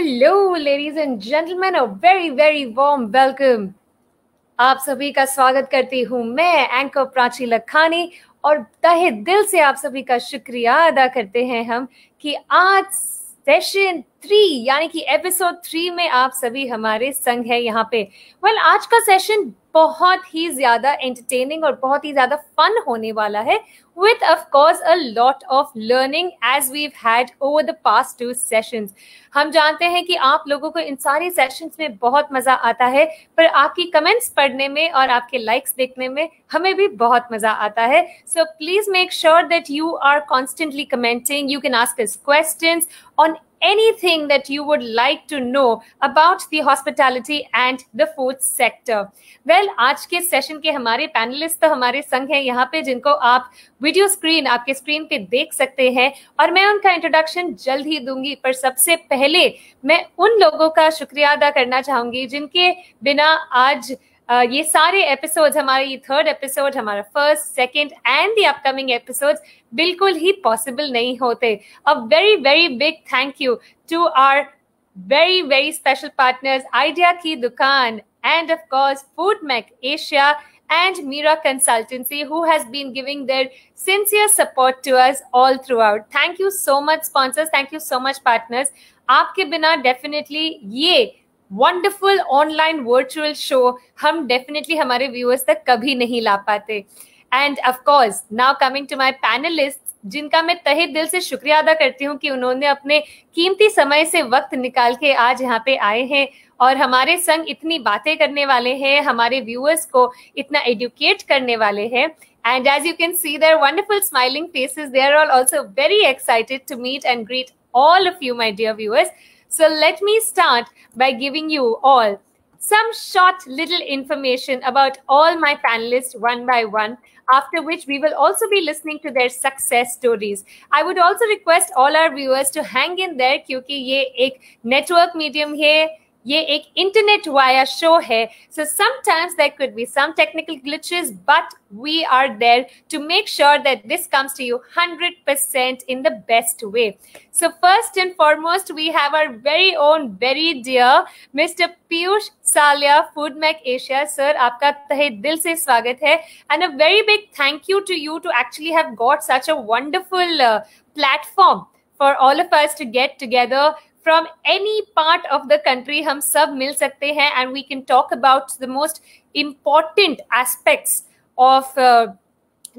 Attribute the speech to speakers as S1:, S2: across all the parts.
S1: Hello, ladies and gentleman a very very warm welcome आप सभी का स्वागत करती हूँ मैं एंकर प्राची लखानी और तहे दिल से आप सभी का शुक्रिया अदा करते हैं हम कि आज सेशन थ्री यानी कि एपिसोड थ्री में आप सभी हमारे संग है यहाँ पे। वेल well, आज का सेशन बहुत ही ज़्यादा एंटरटेनिंग और बहुत ही ज़्यादा फन होने वाला है with of course a lot of learning as we had over the past two sessions हम जानते हैं कि आप लोगों को इन सारे सेशंस में बहुत मज़ा आता है, पर आपकी कमेंट्स पढ़ने में और आपके लाइक्स देखने में हमें भी बहुत मज़ा आता है। So please make sure that you are constantly commenting you can ask us questions on anything that you would like to know about the hospitality and the food sector. Well, आज के सेशन के हमारे panelist तो हमारे संग हैं यहाँ पे जिनको आप वीडियो स्क्रीन आपके स्क्रीन पे देख सकते हैं और मैं उनका इंट्रोडक्शन जल्द ही दूँगी पर सबसे पहले मैं उन लोगों का शुक्रिया अदा करना चाहूँगी जिनके बिना आज ये सारे एपिसोड्स हमारे ये थर्ड एपिसोड हमारा first second and the upcoming episodes बिल्कुल ही पॉसिबल नहीं होते a very very big thank you to our very very special partners idea ki dukan and of course food mac asia and mira consultancy who has been giving their sincere support to us all throughout thank you so much sponsors thank you so much partners आपके बिना definitely ये wonderful online virtual show हम definitely हमारे viewers तक कभी नहीं ला पाते and of course now coming to my panelist जिनका मैं तहे दिल से शुक्रिया अदा करती हूँ कि उन्होंने अपने कीमती समय से वक्त निकाल के आज यहाँ पे आए हैं और हमारे संग इतनी बातें करने वाले हैं हमारे व्यूअर्स को इतना एडुकेट करने वाले हैं and as you can see their wonderful smiling faces they are all also very excited to meet and greet all of you, my dear viewers. So let me start by giving you all some short little information about all my panelists one by one, after which we will also be listening to their success stories. I would also request all our viewers to hang in there because this is a network medium here. ये एक internet via show है। So sometimes there could be some technical glitches but we are there to make sure that this comes to you hundred percent in the best way so first and foremost we have our very own very dear mister Piyush Saliya Food Mac Asia sir आपका तहे दिल से स्वागत है। And a very big thank you to you to actually have got such a wonderful platform for all of us to get together from any part of the country hum sab mil sakte hain and we can talk about the most important aspects of uh,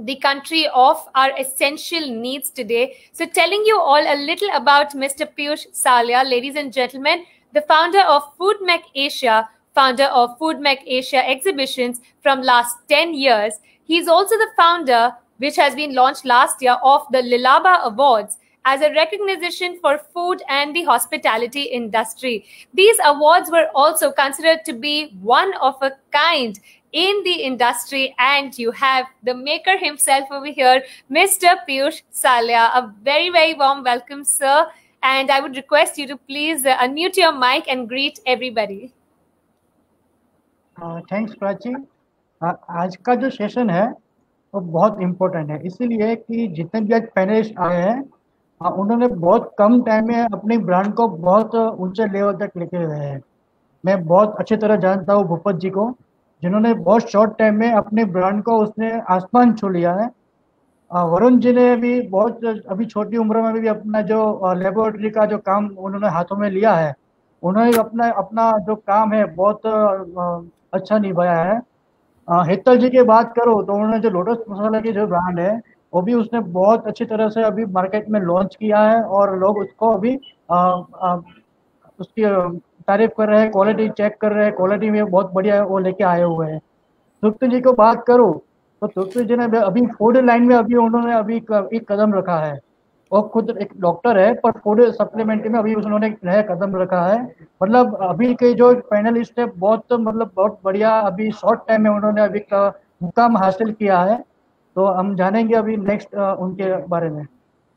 S1: the country of our essential needs today. So, telling you all a little about Mr. Piyush Salia, ladies and gentlemen, the founder of FoodMech Asia, founder of FoodMech Asia exhibitions from last 10 years. He is also the founder, which has been launched last year, of the Lilaba Awards, as a recognition for food and the hospitality industry. These awards were also considered to be one of a kind in the industry and you have the maker himself over here mr piyush salia a very very warm welcome sir and i would request you to please uh, unmute your mic and greet everybody
S2: thanks uh, Prachi uh, आज का जो session है वो बहुत important है इसीलिए कि जितने भी आज पैनलिस्ट आए हैं उन्होंने बहुत कम टाइम में अपनी ब्रांड को बहुत ऊँचे लेवल तक लेके गए हैं। मैं बहुत अच्छी तरह जानता हूँ भूपत जी को, जिन्होंने बहुत शॉर्ट टाइम में अपने ब्रांड को उसने आसमान छू लिया है। वरुण जी ने भी बहुत, अभी छोटी उम्र में भी अपना जो लेबोरेटरी का जो काम उन्होंने हाथों में लिया है, उन्होंने अपना अपना जो काम है बहुत अच्छा निभाया है। हेतल जी की बात करो तो उन्होंने जो लोटस मसाला की जो ब्रांड है वो भी उसने बहुत अच्छी तरह से अभी मार्केट में लॉन्च किया है और लोग उसको अभी आ, आ, उसकी तारीफ़ कर रहे हैं क्वालिटी चेक कर रहे हैं क्वालिटी में बहुत बढ़िया है वो लेके आए हुए हैं। तृप्ति जी को बात करो तो तृप्ति जी ने अभी फ़ूड लाइन में अभी उन्होंने अभी एक कदम रखा है। वो खुद एक डॉक्टर है पर फ़ूड सप्लीमेंट में अभी उन्होंने एक नया कदम रखा है। मतलब अभी के जो पैनलिस्ट है बहुत मतलब बहुत बढ़िया अभी शॉर्ट टाइम में उन्होंने अभी मुकाम हासिल किया है। तो हम जानेंगे अभी नेक्स्ट उनके बारे में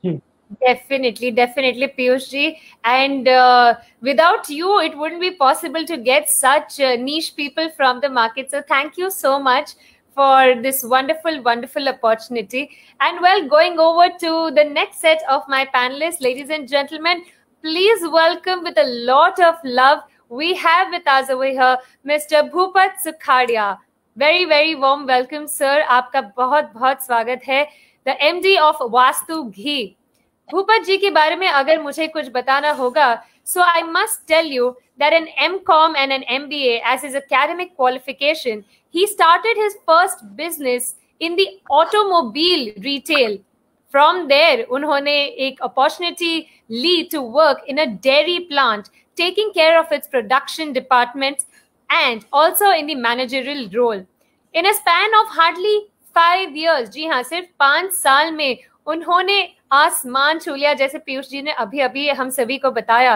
S2: जी
S1: Definitely, definitely, Piyush ji. And uh, without you, it wouldn't be possible to get such uh, niche people from the market. So, thank you so much for this wonderful, wonderful opportunity. And well, going over to the next set of my panelists, ladies and gentlemen, please welcome with a lot of love. We have with us over here Mr. Bhupat Sukhadia. very very warm welcome sir आपका बहुत बहुत स्वागत है। The M D of Vastu ghee Bhupat ji के बारे में अगर मुझे कुछ बताना होगा so I must tell you that an M Com and an M B as is academic qualification he started his first business in the automobile retail from there उन्होंने एक opportunity Lee to work in a dairy plant taking care of its production departments and also in the managerial role in a span of hardly five years जी हाँ सिर्फ पांच साल में उन्होंने आसमान छू लिया जैसे पीयूष जी ने अभी अभी हम सभी को बताया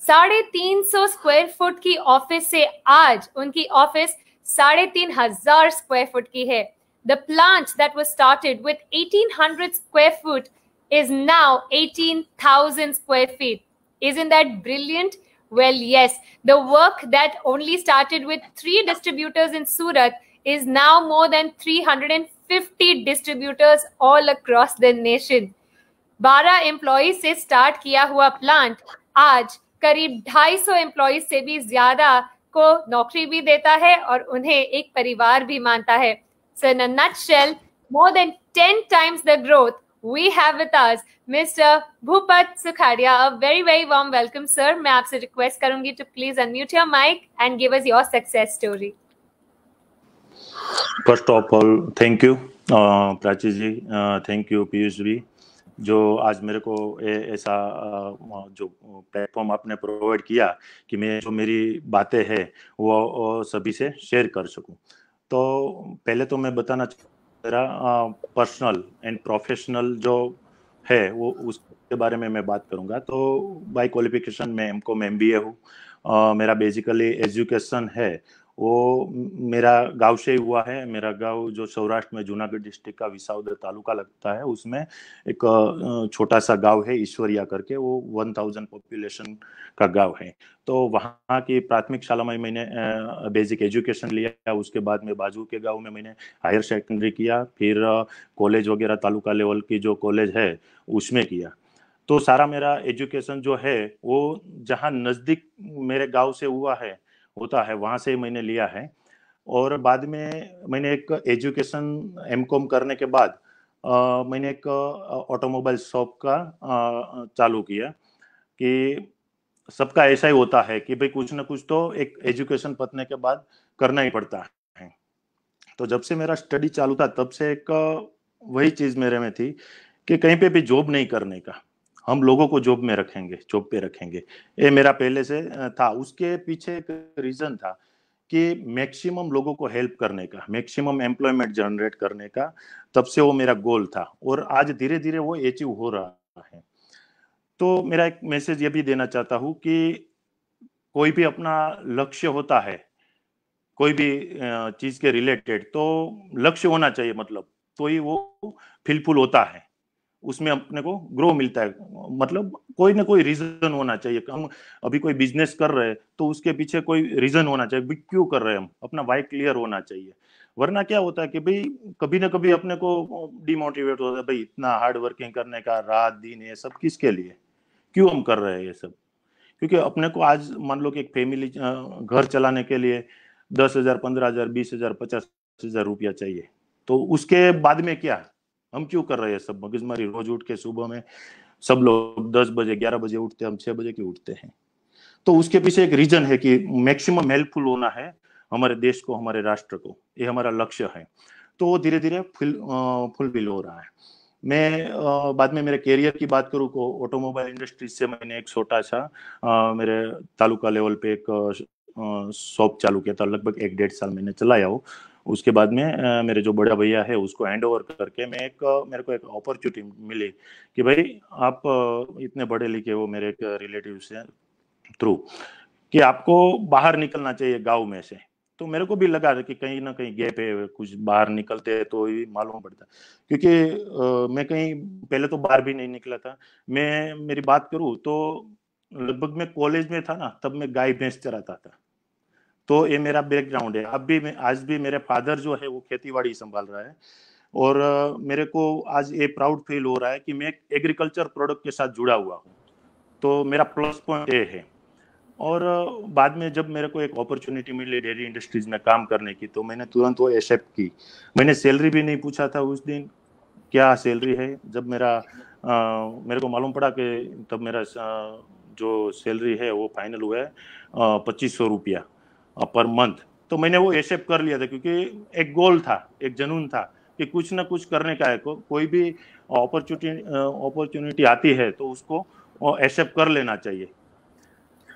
S1: साढ़े तीन सौ स्क्वायर फुट की ऑफिस से आज उनकी ऑफिस साढ़े तीन हजार स्क्वायर फुट की है The plant that was started with 1800 square foot is now 18,000 square feet. Isn't that brilliant? Well, yes, the work that only started with three distributors in Surat is now more than 350 distributors all across the nation. 12 employees से start किया हुआ plant आज करीब 250 employees से भी ज़्यादा को नौकरी भी देता है और उन्हें एक परिवार भी मानता है So, in a nutshell, more than 10 times the growth, we have with us Mr. Bhupat Sukhadia. A very, very warm welcome, sir. मैं आपसे request करूँगी to please unmute your mic and give us your success story.
S3: First of all, thank you, uh, Prachi ji. Uh, thank you, Piyush ji. जो आज मेरे को ऐसा जो platform आपने प्रोवाइड किया कि मैं जो मेरी बातें हैं वो, सभी से शेयर कर सकूँ तो पहले तो मैं बताना मेरा पर्सनल एंड प्रोफेशनल जो है, वो उसके बारे में मैं बात करूँगा। तो बाय क्वालिफिकेशन मैं M Com M B A हूँ। मेरा बेसिकली एजुकेशन है। वो मेरा गाँव से हुआ है। मेरा गाँव जो सौराष्ट्र में जूनागढ़ डिस्ट्रिक्ट का विसाउदर तालुका लगता है, उसमें एक छोटा सा गाँव है ईश्वरिया करके, वो वन थाउज़ेंड पॉपुलेशन का गाँव है। तो वहाँ की प्राथमिक शाला में मैंने बेसिक एजुकेशन लिया, उसके बाद में बाजू के गाँव में मैंने हायर सेकेंडरी किया, फिर कॉलेज वगैरह तालुका लेवल की जो कॉलेज है, उसमें किया। तो सारा मेरा एजुकेशन जो है, वो जहाँ नज़दीक मेरे गाँव से हुआ है होता है वहाँ से मैंने लिया है। और बाद में मैंने एक एजुकेशन एम करने के बाद आ, मैंने एक ऑटोमोबाइल शॉप का आ, चालू किया कि सबका ऐसा ही होता है कि भाई कुछ ना कुछ तो एक एजुकेशन पतने के बाद करना ही पड़ता है। तो जब से मेरा स्टडी चालू था तब से एक वही चीज़ मेरे में थी कि कहीं पे भी जॉब नहीं करने का। हम लोगों को जॉब में रखेंगे जॉब पे रखेंगे। ये मेरा पहले से था। उसके पीछे एक रीजन था कि मैक्सिमम लोगों को हेल्प करने का मैक्सिमम एम्प्लॉयमेंट जनरेट करने का, तब से वो मेरा गोल था। और आज धीरे धीरे वो अचीव हो रहा है। तो मेरा एक मैसेज ये भी देना चाहता हूँ कि कोई भी अपना लक्ष्य होता है, कोई भी चीज़ के रिलेटेड तो लक्ष्य होना चाहिए मतलब तो ही वो फिलफुल होता है। उसमें अपने को ग्रो मिलता है। मतलब कोई ना कोई रीजन होना चाहिए। हम अभी कोई बिज़नेस कर रहे हैं तो उसके पीछे कोई रीजन होना चाहिए। क्यों कर रहे हैं हम। अपना वाई क्लियर होना चाहिए। वरना क्या होता है कि भाई, कभी ना कभी अपने को डिमोटिवेट होता है। भाई, इतना हार्ड वर्किंग करने का, रात, दिन, ये सब किसके लिए? क्यों हम कर रहे हैं ये सब? क्योंकि अपने को आज मान लो कि एक फैमिली घर चलाने के लिए दस हज़ार, पंद्रह हज़ार, बीस हज़ार, पचास हज़ार रुपया चाहिए। तो उसके बाद में क्या? हम क्यों कर रहे हैं सब मगजमारी? रोज उठ के सुबह में सब लोग दस बजे, ग्यारह बजे उठते हैं, हम छह बजे क्यों उठते हैं? तो उसके पीछे एक रीजन है कि मैक्सिमम हेल्पफुल होना है हमारे देश को, हमारे राष्ट्र को। ये हमारा लक्ष्य है। तो वो धीरे धीरे फुल फुलफिल हो रहा है। मैं बाद में मेरे कैरियर की बात करूँ को ऑटोमोबाइल इंडस्ट्री से मैंने एक छोटा सा मेरे तालुका लेवल पे एक शॉप चालू किया था। लगभग एक डेढ़ साल मैंने चलाया वो। उसके बाद में मेरे जो बड़ा भैया है, उसको हैंड ओवर करके मैं एक, मेरे को एक अपॉर्चुनिटी मिली कि भाई आप इतने बड़े लिखे हो मेरे एक रिलेटिव से थ्रू कि आपको बाहर निकलना चाहिए गाँव में से। तो मेरे को भी लगा कि कहीं ना कहीं गैप है, कुछ बाहर निकलते हैं तो ही मालूम पड़ता। क्योंकि मैं कहीं, पहले तो बाहर भी नहीं निकला था। मैं, मेरी बात करूँ तो लगभग मैं कॉलेज में था ना, तब मैं गाय भैंस चराता था। तो ये मेरा बैकग्राउंड है। अब भी मैं आज भी मेरे फादर जो है वो खेती बाड़ी संभाल रहा है। और मेरे को आज ये प्राउड फील हो रहा है कि मैं एग्रीकल्चर प्रोडक्ट के साथ जुड़ा हुआ हूँ। तो मेरा प्लस पॉइंट ये है। और बाद में जब मेरे को एक अपॉर्चुनिटी मिली डेयरी इंडस्ट्रीज़ में काम करने की तो मैंने तुरंत वो एक्सेप्ट की। मैंने सैलरी भी नहीं पूछा था उस दिन क्या सैलरी है? जब मेरा आ, मेरे को मालूम पड़ा कि तब मेरा जो सैलरी है वो फाइनल हुआ है पच्चीस सौ रुपया। पर मंथ तो मैंने वो एक्सेप्ट कर लिया था क्योंकि एक गोल था एक जनून था कि कुछ ना कुछ करने का है। को, कोई भी अपॉर्चुनिटी अपॉर्चुनिटी आती है तो उसको एक्सेप्ट कर लेना चाहिए।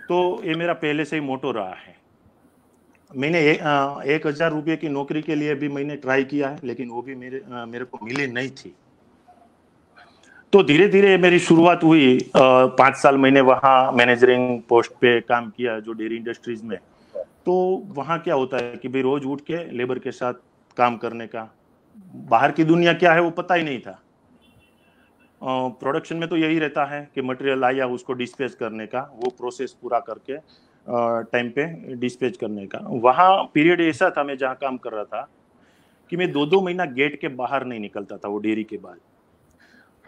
S3: तो ये मेरा पहले से ही मोटो रहा है। मैंने ए, आ, एक हज़ार रुपये की नौकरी के लिए भी मैंने ट्राई किया है लेकिन वो भी मेरे आ, मेरे को मिली नहीं थी। तो धीरे धीरे मेरी शुरुआत हुई। पाँच साल मैंने वहाँ मैनेजरिंग पोस्ट पे काम किया जो डेयरी इंडस्ट्रीज़ में। तो वहाँ क्या होता है कि भाई रोज उठ के लेबर के साथ काम करने का, बाहर की दुनिया क्या है वो पता ही नहीं था। प्रोडक्शन में तो यही रहता है कि मटेरियल आया उसको डिस्पैच करने का, वो प्रोसेस पूरा करके टाइम पे डिस्पैच करने का। वहाँ पीरियड ऐसा था मैं जहाँ काम कर रहा था कि मैं दो दो महीना गेट के बाहर नहीं निकलता था, वो डेयरी के बाद।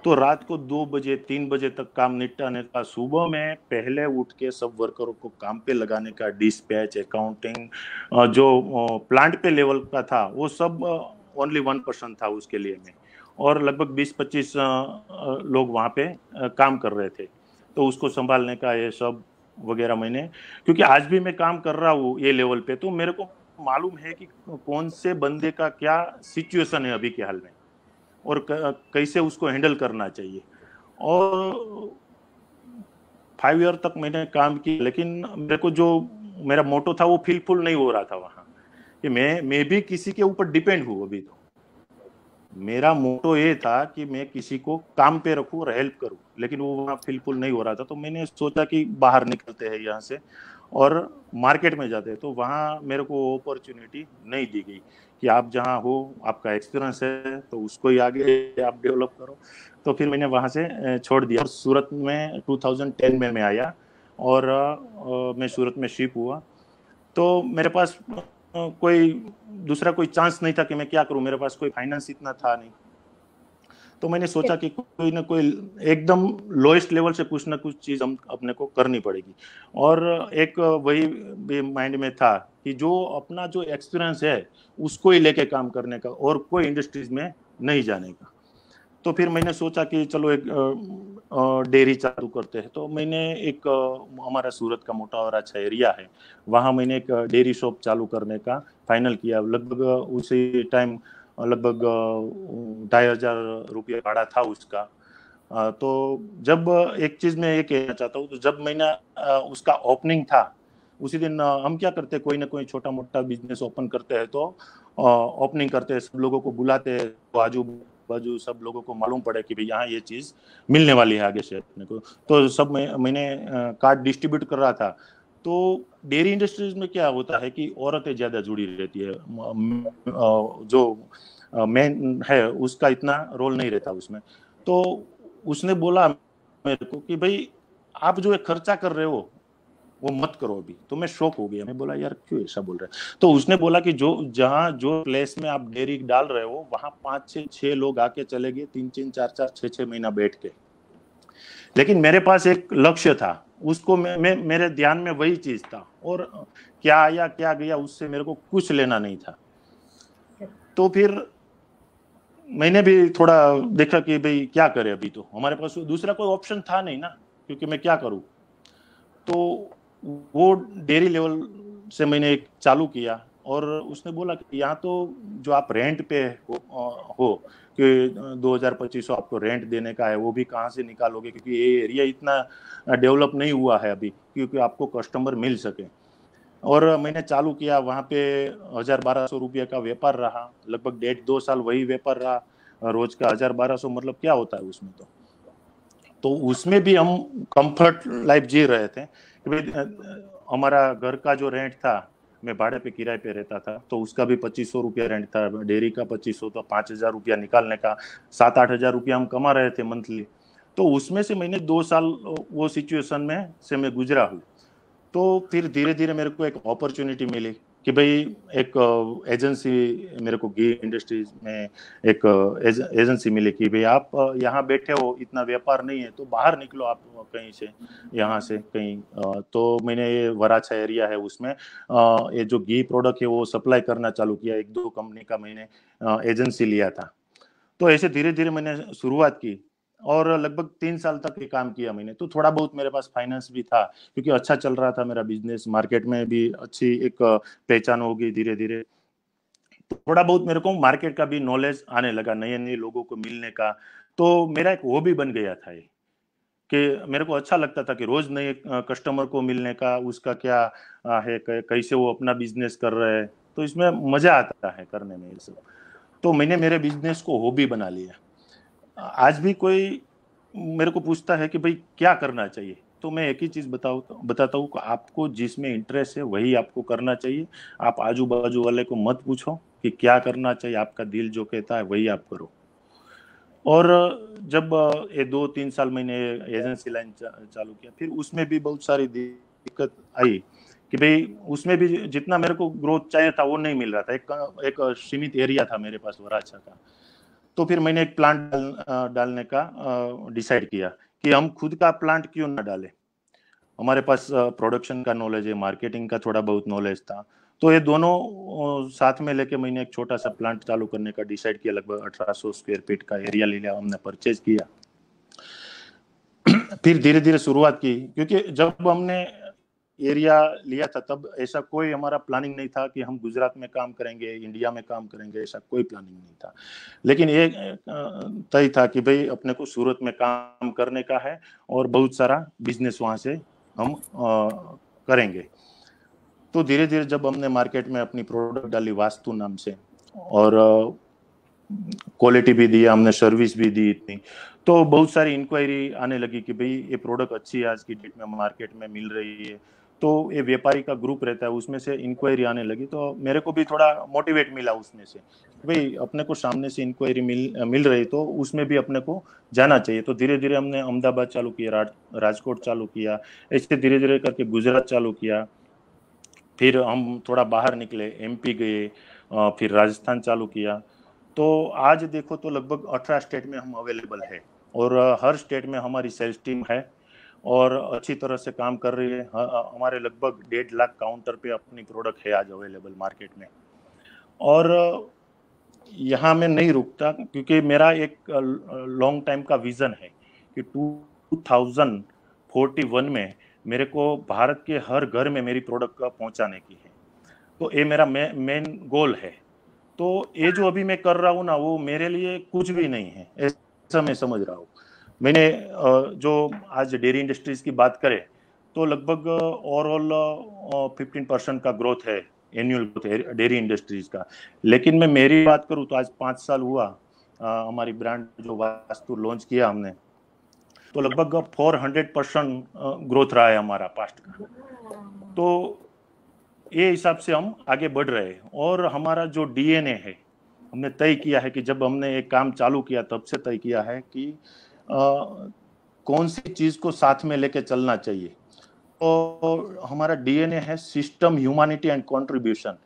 S3: तो रात को दो बजे, तीन बजे तक काम निपटाने का सुबह में पहले उठ के सब वर्करों को काम पे लगाने का डिस्पैच अकाउंटिंग जो प्लांट पे लेवल का था, वो सब ओनली वन परसेंट था उसके लिए में। और लगभग 20-25 लोग वहाँ पे काम कर रहे थे। तो उसको संभालने का ये सब वगैरह मैंने, क्योंकि आज भी मैं काम कर रहा हूँ ये लेवल पे तो मेरे को मालूम है कि कौन से बंदे का क्या सिचुएशन है अभी के हाल में। और कैसे उसको हैंडल करना चाहिए। और फाइव ईयर तक मैंने काम किया, लेकिन मेरे को जो मेरा मोटो था वो फिलफुल नहीं हो रहा था वहाँ। कि मैं मैं भी किसी के ऊपर डिपेंड हूँ अभी तो। मेरा मोटो ये था कि मैं किसी को काम पे रखूँ और हेल्प करूँ, लेकिन वो वहाँ फिलफुल नहीं हो रहा था। तो मैंने सोचा कि बाहर निकलते हैं यहाँ से और मार्केट में जाते हैं तो वहाँ मेरे को अपॉर्चुनिटी नहीं दी गई। कि आप जहाँ हो, आपका एक्सपीरियंस है तो उसको ही आगे आप डेवलप करो। तो फिर मैंने वहाँ से छोड़ दिया। और सूरत में 2010 में मैं आया और मैं सूरत में शिप हुआ। तो मेरे पास कोई दूसरा कोई चांस नहीं था कि मैं क्या करूँ। मेरे पास कोई फाइनेंस इतना था नहीं। तो मैंने सोचा कि कोई ना कोई एकदम लोएस्ट लेवल से कुछ ना कुछ चीज़ हम अपने को करनी पड़ेगी। और एक वही भी माइंड में था कि जो अपना जो एक्सपीरियंस है उसको ही लेके काम करने का और कोई इंडस्ट्रीज़ में नहीं जाने का। तो फिर मैंने सोचा कि चलो एक डेयरी चालू करते हैं। तो मैंने एक हमारा सूरत का मोटा और अच्छा एरिया है। वहाँ मैंने एक डेयरी शॉप चालू करने का फाइनल किया। लगभग उसी टाइम लगभग ढाई हज़ार रुपये भाड़ा था उसका। तो जब एक चीज़ मैं ये कहना चाहता हूँ तो जब मैंने उसका ओपनिंग था, उसी दिन हम क्या करते हैं कोई ना कोई छोटा मोटा बिज़नेस ओपन करते हैं तो ओपनिंग करते हैं, सब लोगों को बुलाते हैं तो आजू बाजू सब लोगों को मालूम पड़े कि भाई यहाँ ये चीज़ मिलने वाली है आगे से अपने को। तो सब मैंने कार्ड डिस्ट्रीब्यूट कर रहा था। तो डेयरी इंडस्ट्रीज़ में क्या होता है कि औरतें ज़्यादा जुड़ी रहती है जो मैन है, उसका इतना रोल नहीं रहता उसमें। तो उसने बोला मेरे को कि भाई, आप जो खर्चा कर रहे हो, वो मत करो अभी तो मैं शौक हो गया। मैं बोला, यार, क्यों ऐसा बोल रहे तो उसने बोला कि जो, जहाँ जो प्लेस में आप डेयरी डाल रहे हो, वहाँ पाँच छह छह लोग आके चले गए तीन तीन, चार चार, छह छह महीना बैठ के। लेकिन मेरे पास एक लक्ष्य था उसको मैं, मैं मेरे ध्यान में वही चीज़ था। और क्या आया क्या गया उससे मेरे को कुछ लेना नहीं था। तो फिर मैंने भी थोड़ा देखा कि भाई क्या करे अभी तो। हमारे पास दूसरा कोई ऑप्शन था नहीं ना क्योंकि मैं क्या करूँ? तो वो डेयरी लेवल से मैंने एक चालू किया। और उसने बोला कि यहाँ तो जो आप रेंट पे हो, हो कि दो हज़ार पच्चीस सौ आपको रेंट देने का है वो भी कहाँ से निकालोगे? क्योंकि ये एरिया इतना डेवलप नहीं हुआ है अभी क्योंकि आपको कस्टमर मिल सके। और मैंने चालू किया वहाँ पे हज़ार बारह सौ रुपये का व्यापार रहा लगभग डेढ़ दो साल वही व्यापार रहा रोज का हज़ार बारह सौ मतलब क्या होता है उसमें तो? तो उसमें भी हम कंफर्ट लाइफ जी रहे थे कि भाई हमारा घर का जो रेंट था मैं भाड़े पे किराए पे रहता था तो उसका भी पच्चीस सौ रुपया रेंट था, डेयरी का पच्चीस सौ था पाँच हज़ार रुपया निकालने का, सात आठ हज़ार रुपया हम कमा रहे थे मंथली तो उसमें से मैंने दो साल, वो सिचुएशन में से मैं गुजरा हूँ। तो फिर धीरे धीरे मेरे को एक अपॉर्चुनिटी मिली। कि भाई एक एजेंसी मेरे को घी इंडस्ट्रीज़ में एक एजेंसी मिली कि भाई आप यहाँ बैठे हो, इतना व्यापार नहीं है तो बाहर निकलो आप कहीं से, यहाँ से कहीं तो मैंने ये वराछा एरिया है उसमें ये जो घी प्रोडक्ट है वो सप्लाई करना चालू किया, एक दो कंपनी का मैंने एजेंसी लिया था। तो ऐसे धीरे धीरे मैंने शुरुआत की और लगभग तीन साल तक ये काम किया मैंने। तो थोड़ा बहुत मेरे पास फाइनेंस भी था, क्योंकि अच्छा चल रहा था मेरा बिज़नेस मार्केट में भी अच्छी एक पहचान होगी धीरे धीरे थोड़ा बहुत मेरे को मार्केट का भी नॉलेज आने लगा नए नए लोगों को मिलने का। तो मेरा एक हॉबी बन गया था ये, कि मेरे को अच्छा लगता था कि रोज नए कस्टमर को मिलने का, उसका क्या है कैसे वो अपना बिज़नेस कर रहे हैं। तो इसमें मज़ा आता है करने में ये सब। तो मैंने मेरे बिज़नेस को हॉबी बना लिया। आज भी कोई मेरे को पूछता है कि भाई क्या करना चाहिए? तो मैं एक ही चीज़ बताऊ, बताता हूँ आपको जिसमें इंटरेस्ट है, वही आपको करना चाहिए। आप आजू बाजू वाले को मत पूछो कि क्या करना चाहिए, आपका दिल जो कहता है वही आप करो। और जब ये दो तीन साल मैंने एजेंसी लाइन चालू किया, फिर उसमें भी बहुत सारी दिक्कत आई कि भाई उसमें भी जितना मेरे को ग्रोथ चाहिए था, वो नहीं मिल रहा था। एक एक सीमित एरिया था मेरे पास वराछा का। तो फिर मैंने एक प्लांट डाल, डालने का डिसाइड किया कि हम खुद का प्लांट क्यों ना डालें। हमारे पास प्रोडक्शन का नॉलेज है मार्केटिंग का थोड़ा बहुत नॉलेज था। तो ये दोनों साथ में लेके मैंने एक छोटा सा प्लांट चालू करने का डिसाइड किया लगभग 1800 स्क्वायर फीट का एरिया ले लिया हमने परचेज किया। फिर धीरे धीरे शुरुआत की क्योंकि जब हमने एरिया लिया था, तब ऐसा कोई हमारा प्लानिंग नहीं था कि हम गुजरात में काम करेंगे इंडिया में काम करेंगे, ऐसा कोई प्लानिंग नहीं था। लेकिन ये तय था कि भाई अपने को सूरत में काम करने का है और बहुत सारा बिज़नेस वहाँ से हम करेंगे। तो धीरे धीरे जब हमने मार्केट में अपनी प्रोडक्ट डाली वास्तु नाम से और क्वालिटी भी दी, हमने सर्विस भी दी इतनी तो बहुत सारी इंक्वायरी आने लगी कि भाई ये प्रोडक्ट अच्छी है, आज की डेट में मार्केट में मिल रही है। तो ये व्यापारी का ग्रुप रहता है उसमें से इंक्वायरी आने लगी। तो मेरे को भी थोड़ा मोटिवेट मिला उसमें से भाई अपने को सामने से इंक्वायरी मिल मिल रही तो उसमें भी अपने को जाना चाहिए। तो धीरे धीरे हमने अहमदाबाद चालू किया राज, राजकोट चालू किया ऐसे धीरे धीरे करके गुजरात चालू किया। फिर हम थोड़ा बाहर निकले एमपी गए फिर राजस्थान चालू किया। तो आज देखो तो लगभग अठारह स्टेट में हम अवेलेबल है और हर स्टेट में हमारी सेल्स टीम है। और अच्छी तरह से काम कर रही है। हमारे लगभग डेढ़ लाख काउंटर पे अपनी प्रोडक्ट है आज अवेलेबल मार्केट में। और यहाँ मैं नहीं रुकता क्योंकि मेरा एक लॉन्ग टाइम का विजन है कि टू थाउज़ेंड फोर्टी वन में मेरे को भारत के हर घर में मेरी प्रोडक्ट का पहुँचाने की है। तो ये मेरा मेन गोल है। तो ये जो अभी मैं कर रहा हूँ ना, वो मेरे लिए कुछ भी नहीं है। ऐसा मैं समझ रहा हूँ। मैंने जो आज डेयरी इंडस्ट्रीज़ की बात करें तो लगभग ओवरऑल फिफ्टीन परसेंट का ग्रोथ है एनुअल ग्रोथ डेयरी इंडस्ट्रीज़ का। लेकिन मैं मेरी बात करूँ तो आज पाँच साल हुआ हमारी ब्रांड जो वास्तु लॉन्च किया हमने तो लगभग फोर हंड्रेड परसेंट ग्रोथ रहा है हमारा पास्ट का। तो ये हिसाब से हम आगे बढ़ रहे हैं और हमारा जो डीएनए है, हमने तय किया है कि जब हमने एक काम चालू किया, तब से तय किया है कि कौन सी चीज़ को साथ में लेके चलना चाहिए? तो हमारा डीएनए है सिस्टम ह्यूमैनिटी एंड कंट्रीब्यूशन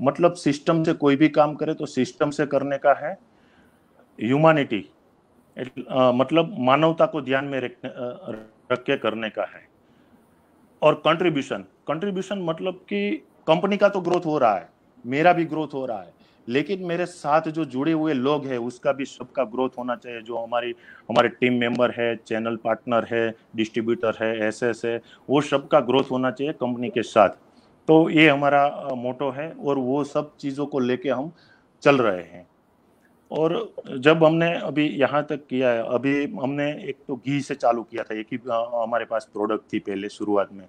S3: मतलब सिस्टम से कोई भी काम करे तो सिस्टम से करने का है ह्यूमैनिटी। मतलब मानवता को ध्यान में रख रख के करने का है। और कंट्रीब्यूशन कंट्रीब्यूशन मतलब कि कंपनी का तो ग्रोथ हो रहा है, मेरा भी ग्रोथ हो रहा है। लेकिन मेरे साथ जो जुड़े हुए लोग हैं, उसका भी सबका ग्रोथ होना चाहिए। जो हमारी, हमारे टीम मेंबर है चैनल पार्टनर है डिस्ट्रीब्यूटर है एस एस है, वो सबका ग्रोथ होना चाहिए कंपनी के साथ। तो ये हमारा मोटो है और वो सब चीज़ों को लेके हम चल रहे हैं। और जब हमने अभी यहाँ तक किया है, अभी हमने एक तो घी से चालू किया था, एक ही हमारे पास प्रोडक्ट थी पहले शुरुआत में।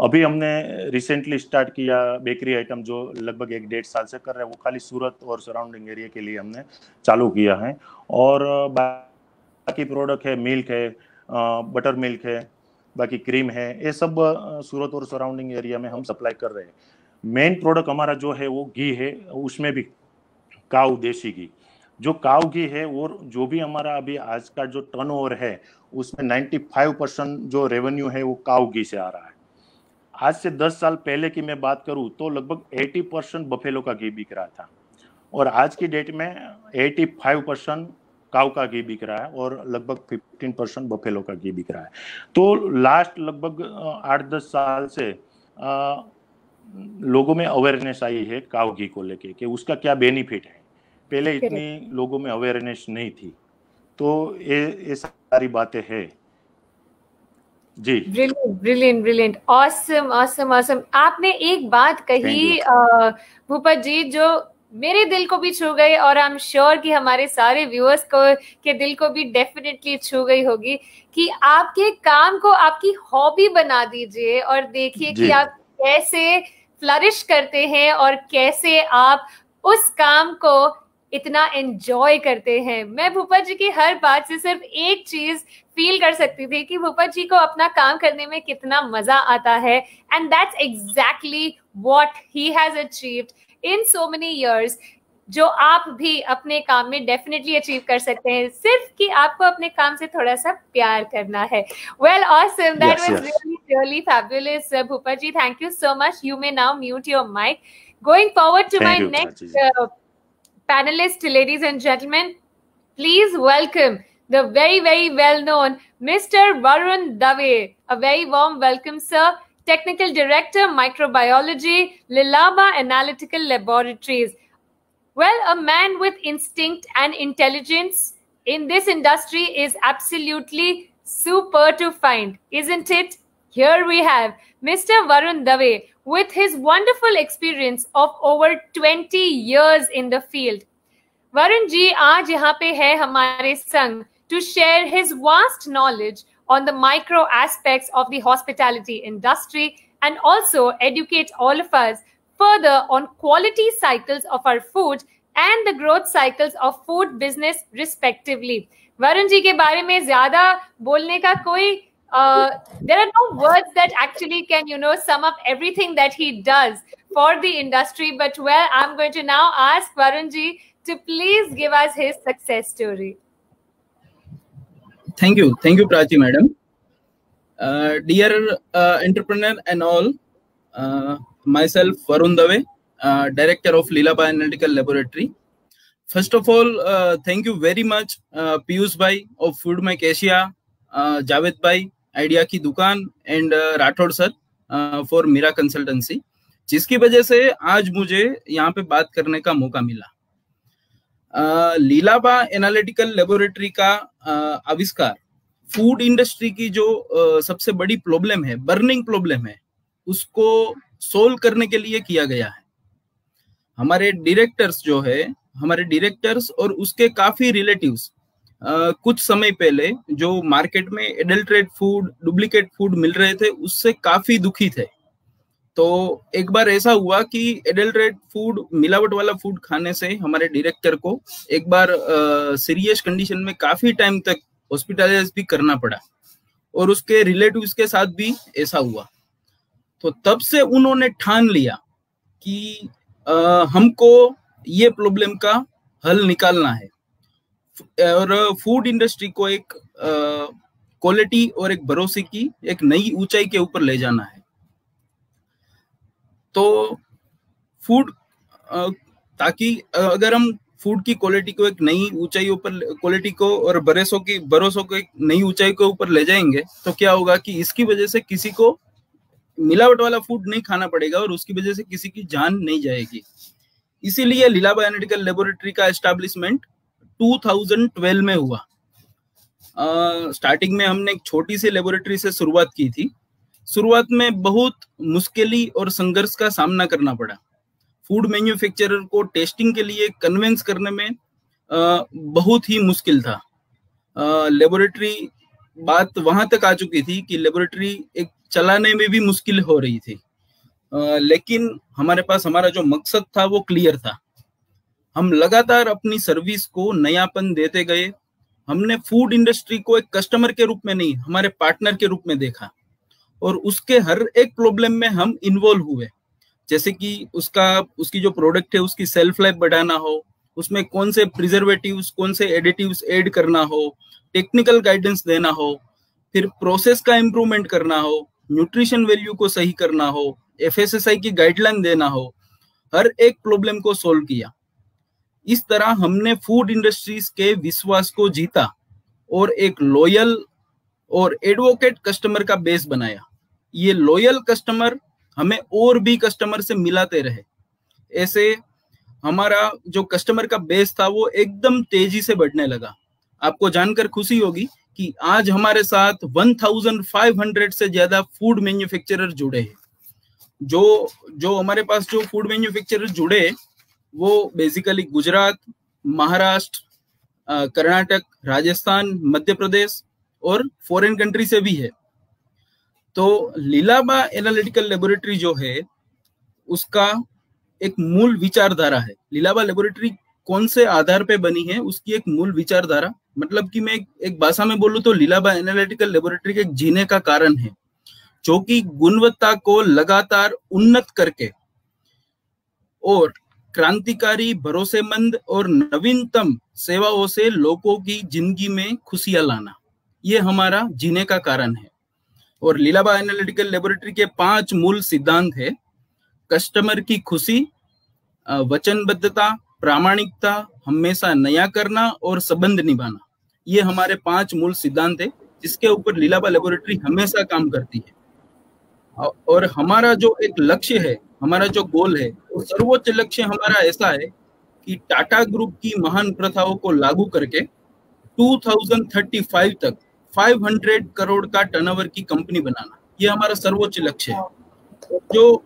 S3: अभी हमने रिसेंटली स्टार्ट किया बेकरी आइटम जो लगभग एक डेढ़ साल से कर रहे हैं, वो खाली सूरत और सराउंडिंग एरिया के लिए हमने चालू किया है। और बाकी प्रोडक्ट है मिल्क है बटर मिल्क है, बाकी क्रीम है, ये सब सूरत और सराउंडिंग एरिया में हम सप्लाई कर रहे हैं। मेन प्रोडक्ट हमारा जो है, वो घी है, उसमें भी, काऊ देसी घी। जो काव घी है और जो भी हमारा अभी आज का जो टर्नओवर है उसमें 95 परसेंट जो रेवेन्यू है वो काव घी से आ रहा है। आज से 10 साल पहले की मैं बात करूँ तो लगभग 80 परसेंट बफेलो का घी बिक रहा था। और आज की डेट में 85 परसेंट काव का घी बिक रहा है और लगभग 15 परसेंट बफेलो का घी बिक रहा है। तो लास्ट लगभग आठ दस साल से आ, लोगों में अवेयरनेस आई है काव घी को लेके कि उसका क्या बेनिफिट है। पहले इतनी लोगों में अवेयरनेस नहीं थी। तो ये ये सारी बातें हैं। जी।
S1: Brilliant brilliant brilliant awesome awesome awesome आपने एक बात कही भूपत जी जो मेरे दिल को भी छू गई और आई एम श्योर कि हमारे सारे व्यूअर्स को के दिल को भी डेफिनेटली छू गई होगी कि आपके काम को आपकी हॉबी बना दीजिए और देखिए कि आप कैसे फ्लरिश करते हैं और कैसे आप उस काम को इतना एंजॉय करते हैं। मैं भूपत जी की हर बात से सिर्फ़ एक चीज़ फील कर सकती थी कि भूपत जी को अपना काम करने में कितना मज़ा आता है। And that's exactly what he has achieved in so many years जो आप भी अपने काम में डेफिनेटली अचीव कर सकते हैं। सिर्फ़ कि आपको अपने काम से थोड़ा सा प्यार करना है। Well awesome that was really really fabulous Bhupa ji. Thank you so much you may now mute your mic going forward to my next panelists ladies and gentlemen please welcome the very very well known mr varun dave a very warm welcome sir Technical Director, Microbiology, Lilaba Analytical Laboratories. Well, a man with instinct and intelligence in this industry is absolutely super to find, isn't it? Here we have Mr. Varun Dave with his wonderful experience of over 20 years in the field. Varun ji aaj yahan pe hai hamare sang to share his vast knowledge on the micro aspects of the hospitality industry and also educate all of us further on quality cycles of our food and the growth cycles of food business respectively. Varun ji ke bare mein zyada bolne ka koi uh, there are no words that actually can you know sum up everything that he does for the industry but well i'm going to now ask varun ji to please give us his success story.
S4: Thank you. Thank you prachi madam. Uh, dear uh, entrepreneur and all uh, myself varun dave uh, director of lila analytical laboratory. First of all thank you very much piyush bhai of food make asia uh, javed bhai dukan and uh, rathod sir uh, for mira consultancy जिसकी वजह से आज मुझे यहाँ पे बात करने का मौका मिला। लीलाबा एनालिटिकल लेबोरेटरी का आविष्कार फ़ूड इंडस्ट्री की जो सबसे बड़ी प्रॉब्लम है बर्निंग प्रॉब्लम है उसको सोल्व करने के लिए किया गया है। हमारे डायरेक्टर्स जो है हमारे डायरेक्टर्स और उसके काफ़ी रिलेटिव्स कुछ समय पहले जो मार्केट में एडल्ट्रेट फ़ूड डुप्लीकेट फ़ूड मिल रहे थे उससे काफ़ी दुखी थे। तो एक बार ऐसा हुआ कि एडल्ट्रेट फ़ूड मिलावट वाला फ़ूड खाने से हमारे डायरेक्टर को एक बार सीरियस कंडीशन में काफ़ी टाइम तक हॉस्पिटलाइज भी करना पड़ा। और उसके रिलेटिव के साथ भी ऐसा हुआ। तो तब से उन्होंने ठान लिया कि आ, हमको ये प्रॉब्लम का हल निकालना है। और फ़ूड इंडस्ट्री को एक क्वालिटी और एक भरोसे की एक नई ऊंचाई के ऊपर ले जाना है। तो फ़ूड ताकि अगर हम फ़ूड की क्वालिटी को एक नई ऊंचाई पर क्वालिटी को और बरसों की बरसों को एक नई ऊंचाई के ऊपर ले जाएँगे तो क्या होगा कि इसकी वजह से किसी को मिलावट वाला फ़ूड नहीं खाना पड़ेगा और उसकी वजह से किसी की जान नहीं जाएगी। इसीलिए लीला बायोनेटिकल लेबोरेटरी का एस्टेब्लिशमेंट 2012 में हुआ। स्टार्टिंग में हमने एक छोटी सी लेबोरेटरी से शुरुआत की थी। शुरुआत में बहुत मुश्किली और संघर्ष का सामना करना पड़ा। फ़ूड मैन्युफैक्चरर को टेस्टिंग के लिए कन्वेंस करने में बहुत ही मुश्किल था। लेबोरेटरी बात वहाँ तक आ चुकी थी कि लेबोरेटरी एक चलाने में भी मुश्किल हो रही थी। लेकिन हमारे पास हमारा जो मकसद था वो क्लियर था। हम लगातार अपनी सर्विस को नयापन देते गए। हमने फ़ूड इंडस्ट्री को एक कस्टमर के रूप में नहीं, हमारे पार्टनर के रूप में देखा। और उसके हर एक प्रॉब्लम में हम इन्वॉल्व हुए। जैसे कि उसका, उसकी जो प्रोडक्ट है, उसकी सेल्फ लाइफ बढ़ाना हो, उसमें कौन से प्रिजर्वेटिव कौन से एडिटिव्स ऐड करना हो टेक्निकल गाइडेंस देना हो, फिर प्रोसेस का इम्प्रूवमेंट करना हो न्यूट्रिशन वैल्यू को सही करना हो एफ़ की गाइडलाइन देना हो, हर एक प्रॉब्लम को सोल्व किया। इस तरह हमने फ़ूड इंडस्ट्रीज़ के विश्वास को जीता और एक लॉयल और एडवोकेट कस्टमर का बेस बनाया। ये लॉयल कस्टमर हमें और भी कस्टमर से मिलाते रहे। ऐसे हमारा जो कस्टमर का बेस था, वो एकदम तेज़ी से बढ़ने लगा। आपको जानकर खुशी होगी कि आज हमारे साथ 1500 से ज़्यादा फ़ूड मैन्युफैक्चरर जुड़े हैं। जो जो हमारे पास जो फ़ूड मैन्युफैक्चरर जुड़े वो बेसिकली गुजरात, महाराष्ट्र कर्नाटक, राजस्थान, मध्य प्रदेश और फॉरेन कंट्री से भी है। तो लीलाबा एनालिटिकल लेबोरेटरी जो है, उसका एक मूल विचारधारा है। लीलाबा लेबोरेटरी कौन से आधार पे बनी है, उसकी एक मूल विचारधारा मतलब कि मैं एक भाषा में बोलूँ तो लीलाबा एनालिटिकल लेबोरेटरी के जीने का कारण है, जो कि गुणवत्ता को लगातार उन्नत करके और क्रांतिकारी, भरोसेमंद और नवीनतम सेवाओं से लोगों की ज़िंदगी में खुशियाँ लाना। ये हमारा जीने का कारण है। और लीलाबा एनालिटिकल लेबोरेटरी के पाँच मूल सिद्धांत है। कस्टमर की खुशी वचनबद्धता, प्रामाणिकता, हमेशा नया करना और संबंध निभाना। ये हमारे पाँच मूल सिद्धांत है, जिसके ऊपर लीलाबा लेबोरेटरी हमेशा काम करती है। और हमारा जो एक लक्ष्य है हमारा जो गोल है, वो सर्वोच्च लक्ष्य हमारा ऐसा है कि टाटा ग्रुप की महान प्रथाओं को लागू करके 2035 तक 500 करोड़ का टर्नओवर की कंपनी बनाना। ये हमारा सर्वोच्च लक्ष्य है। जो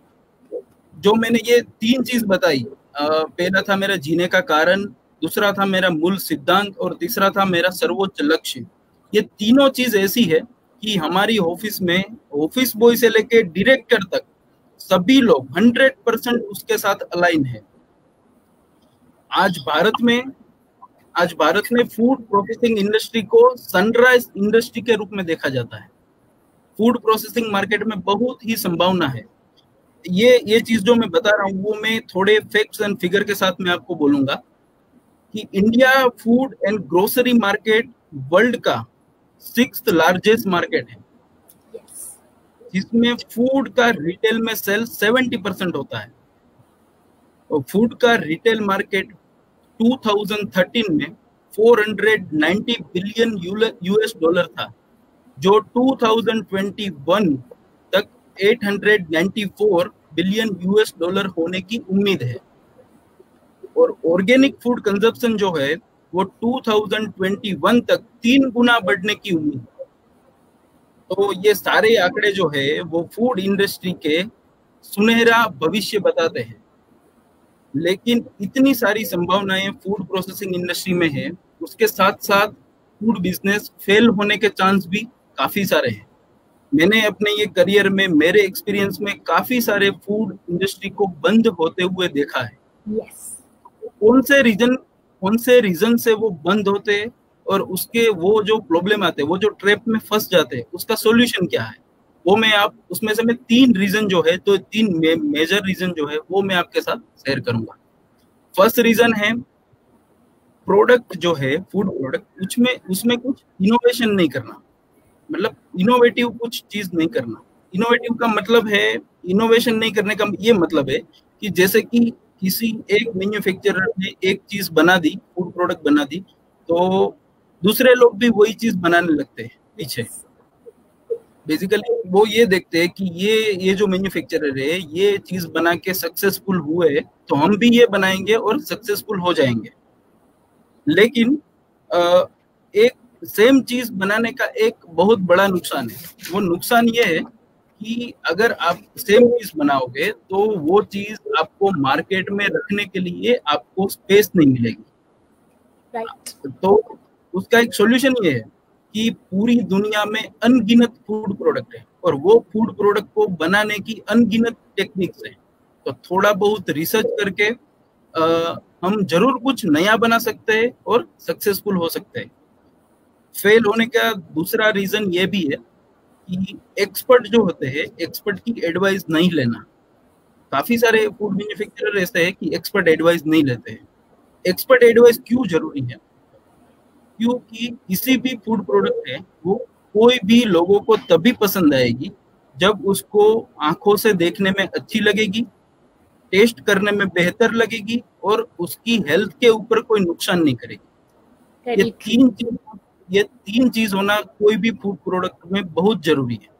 S4: जो मैंने ये तीन चीज़ बताई पहला था मेरा जीने का कारण, दूसरा था मेरा मूल सिद्धांत, और तीसरा था मेरा सर्वोच्च लक्ष्य। ये तीनों चीज़ ऐसी है कि हमारी ऑफ़िस में ऑफ़िस बॉय से लेके डायरेक्टर तक सभी लोग हंड्रेड परसेंट उसके साथ अलाइन है। आज भारत में, आज भारत में फ़ूड प्रोसेसिंग इंडस्ट्री को सनराइज इंडस्ट्री के रूप में देखा जाता है। फ़ूड प्रोसेसिंग मार्केट में बहुत ही संभावना है। ये ये चीज़ जो मैं बता रहा हूँ, वो मैं थोड़े फैक्ट्स एंड फिगर के साथ मैं आपको बोलूँगा कि India food and grocery market world का सिक्स लार्जेस्ट मार्केट है। जिसमें फ़ूड का रिटेल में सेल 70 परसेंट होता है। और फ़ूड का रिटेल मार्केट 2013 में 490 बिलियन यूएस डॉलर था, जो 2021 तक 894 बिलियन यूएस डॉलर होने की उम्मीद है। और ऑर्गेनिक फ़ूड कंजप्शन जो है, वो 2021 तक तीन गुना बढ़ने की उम्मीद है। तो ये सारे आंकड़े जो है वो फ़ूड इंडस्ट्री के सुनहरा भविष्य बताते हैं। लेकिन इतनी सारी संभावनाएँ फ़ूड प्रोसेसिंग इंडस्ट्री में है उसके साथ साथ फ़ूड बिज़नेस फेल होने के चांस भी काफ़ी सारे हैं। मैंने अपने ये करियर में मेरे एक्सपीरियंस में काफ़ी सारे फ़ूड इंडस्ट्री को बंद होते हुए देखा है। Yes. कौन से रीजन कौन से रीजन से वो बंद होते हैं? और उसके वो जो प्रॉब्लम आते हैं वो जो ट्रैप में फंस जाते हैं उसका सोल्यूशन क्या है? वो मैं आप उसमें से मैं तीन रीजन जो है तो तीन मे, मेजर रीजन जो है वो मैं आपके साथ शेयर करूँगा। फ़र्स्ट रीजन है प्रोडक्ट जो है फ़ूड प्रोडक्ट उसमें उसमें कुछ इनोवेशन नहीं करना। मतलब इनोवेटिव कुछ चीज़ नहीं करना। इनोवेटिव का मतलब है इनोवेशन नहीं करने का ये मतलब है कि जैसे कि किसी एक मैन्युफैक्चरर ने एक चीज़ बना दी फ़ूड प्रोडक्ट बना दी तो दूसरे लोग भी वही चीज़ बनाने लगते हैं पीछे। बेसिकली वो ये देखते हैं कि ये ये जो मैन्युफैक्चरर है ये चीज़ बना के सक्सेसफुल हुए तो हम भी ये बनाएँगे और सक्सेसफुल हो जाएँगे। लेकिन एक सेम चीज़ बनाने का एक बहुत बड़ा नुकसान है। वो नुकसान ये है कि अगर आप सेम चीज़ बनाओगे तो वो चीज़ आपको मार्केट में रखने के लिए आपको स्पेस नहीं मिलेगी। Right. तो उसका एक सोल्यूशन ये है कि पूरी दुनिया में अनगिनत फ़ूड प्रोडक्ट है और वो फ़ूड प्रोडक्ट को बनाने की अनगिनत टेक्निक्स है। तो थोड़ा बहुत रिसर्च करके आ, हम ज़रूर कुछ नया बना सकते हैं और सक्सेसफुल हो सकते हैं। फेल होने का दूसरा रीजन ये भी है कि एक्सपर्ट जो होते हैं एक्सपर्ट की एडवाइस नहीं लेना। काफ़ी सारे फ़ूड मैन्युफैक्चरर ऐसे हैं कि एक्सपर्ट एडवाइस नहीं लेते हैं। एक्सपर्ट एडवाइस क्यों ज़रूरी है? क्योंकि किसी भी फ़ूड प्रोडक्ट है वो कोई भी लोगों को तभी पसंद आएगी जब उसको आँखों से देखने में अच्छी लगेगी टेस्ट करने में बेहतर लगेगी और उसकी हेल्थ के ऊपर कोई नुकसान नहीं करेगी। ये तीन चीज़ ये तीन चीज़ होना कोई भी फ़ूड प्रोडक्ट में बहुत ज़रूरी है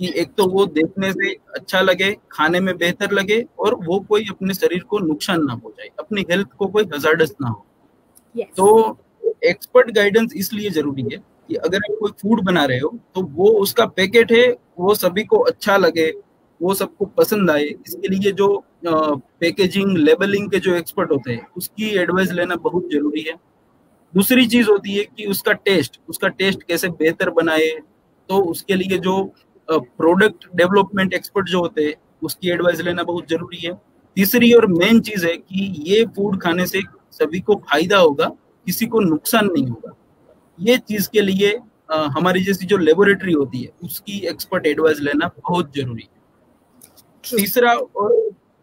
S4: कि एक तो वो देखने से अच्छा लगे खाने में बेहतर लगे और वो कोई अपने शरीर को नुकसान ना पहुँचाए अपनी हेल्थ को कोई हजार्डस ना हो। Yes. तो एक्सपर्ट गाइडेंस इसलिए ज़रूरी है कि अगर आप कोई फ़ूड बना रहे हो तो वो उसका पैकेट है, वो सभी को अच्छा लगे, वो सबको पसंद आए। इसके लिए जो पैकेजिंग लेबलिंग के जो एक्सपर्ट होते हैं, उसकी एडवाइस लेना बहुत ज़रूरी है। दूसरी चीज़ होती है कि उसका टेस्ट उसका टेस्ट कैसे बेहतर बनाए तो उसके लिए जो प्रोडक्ट डेवलपमेंट एक्सपर्ट जो होते हैं, उसकी एडवाइस लेना बहुत ज़रूरी है। तीसरी और मेन चीज़ है कि ये फ़ूड खाने से सभी को फ़ायदा होगा। किसी को नुकसान नहीं होगा। ये चीज़ के लिए आ, हमारी जैसी जो लेबोरेटरी होती है उसकी एक्सपर्ट एडवाइस लेना बहुत ज़रूरी है। तीसरा और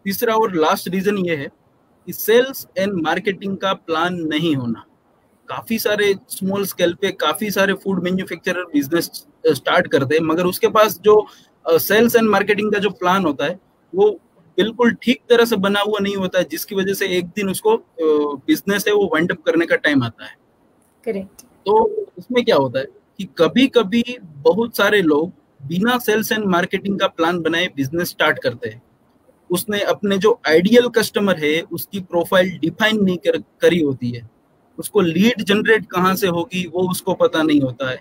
S4: तीसरा और लास्ट रीजन ये है कि सेल्स एंड मार्केटिंग का प्लान नहीं होना। काफ़ी सारे स्मॉल स्केल पे काफ़ी सारे फ़ूड मैन्युफैक्चरर बिज़नेस स्टार्ट करते हैं मगर उसके पास जो सेल्स एंड मार्केटिंग का जो प्लान होता है वो बिल्कुल ठीक तरह से बना हुआ नहीं होता है जिसकी वजह से एक दिन उसको बिज़नेस है वो वाइंड अप करने का टाइम आता है।
S1: करेक्ट
S4: तो उसमें क्या होता है कि कभी कभी बहुत सारे लोग बिना सेल्स एंड मार्केटिंग का प्लान बनाए बिज़नेस स्टार्ट करते हैं। उसने अपने जो आइडियल कस्टमर है उसकी प्रोफ़ाइल डिफाइन नहीं कर, करी होती है। उसको लीड जनरेट कहाँ से होगी वो उसको पता नहीं होता है।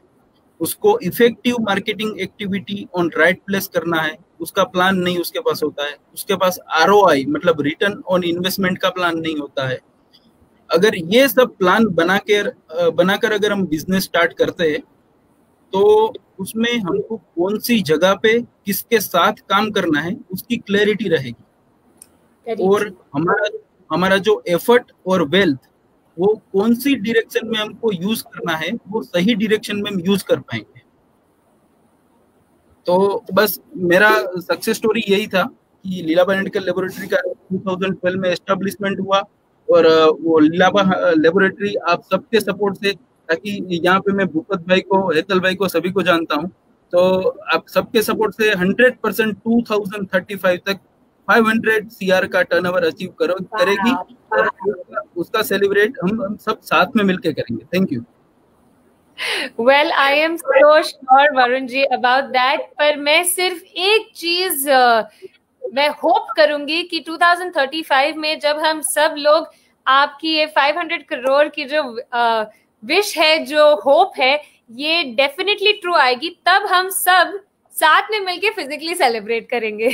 S4: उसको effective marketing activity on right place करना है। उसका प्लान नहीं उसके पास होता है। उसके पास आर मतलब रिटर्न ऑन इन्वेस्टमेंट का प्लान नहीं होता है। अगर ये सब प्लान बना कर बनाकर अगर हम बिज़नेस स्टार्ट करते हैं तो उसमें हमको कौन सी जगह पे किसके साथ काम करना है उसकी क्लैरिटी रहेगी। और हमारा हमारा जो एफर्ट और वेल्थ वो कौन सी डायरेक्शन में हमको यूज़ करना है, वो सही डायरेक्शन में हम यूज़ कर पाएँगे। तो बस मेरा सक्सेस स्टोरी यही था कि लीलाबा मेडिकल लेबोरेटरी का 2012 में एस्टेब्लिशमेंट हुआ और वो लीलाबा लेबोरेटरी आप सबके सपोर्ट से, ताकि यहाँ पे मैं भूपत भाई को, हेतल भाई को सभी को जानता हूँ। तो आप सबके सपोर्ट से 100 परसेंट टू तक 500 सीआर का टर्नओवर अचीव करो करेगी। और उसका सेलिब्रेट हम सब साथ में मिलकर करेंगे। Thank you
S1: well I am so sure Varun ji about that पर मैं सिर्फ़ एक चीज़ मैं होप करूँगी कि 2035 में जब हम सब लोग आपकी ये 500 करोड़ की जो विश है जो होप है ये डेफिनेटली ट्रू आएगी तब हम सब साथ में मिलके फिजिकली सेलिब्रेट करेंगे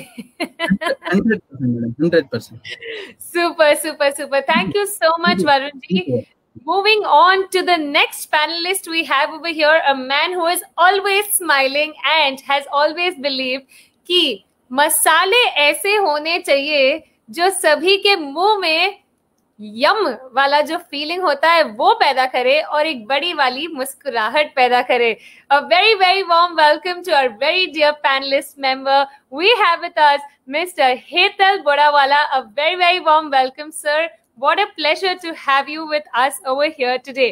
S1: super super super thank you so much Varun ji Moving on to the next panelist, we have over here a man who is always smiling and has always believed कि मसाले ऐसे होने चाहिए जो सभी के मुँह में यम वाला जो फीलिंग होता है, वो पैदा करे और एक बड़ी वाली मुस्कुराहट पैदा करे। A very very warm welcome to our very dear panelist member we have with us mister Hetal Bodawala a very very warm welcome sir what a pleasure to have you with us over here today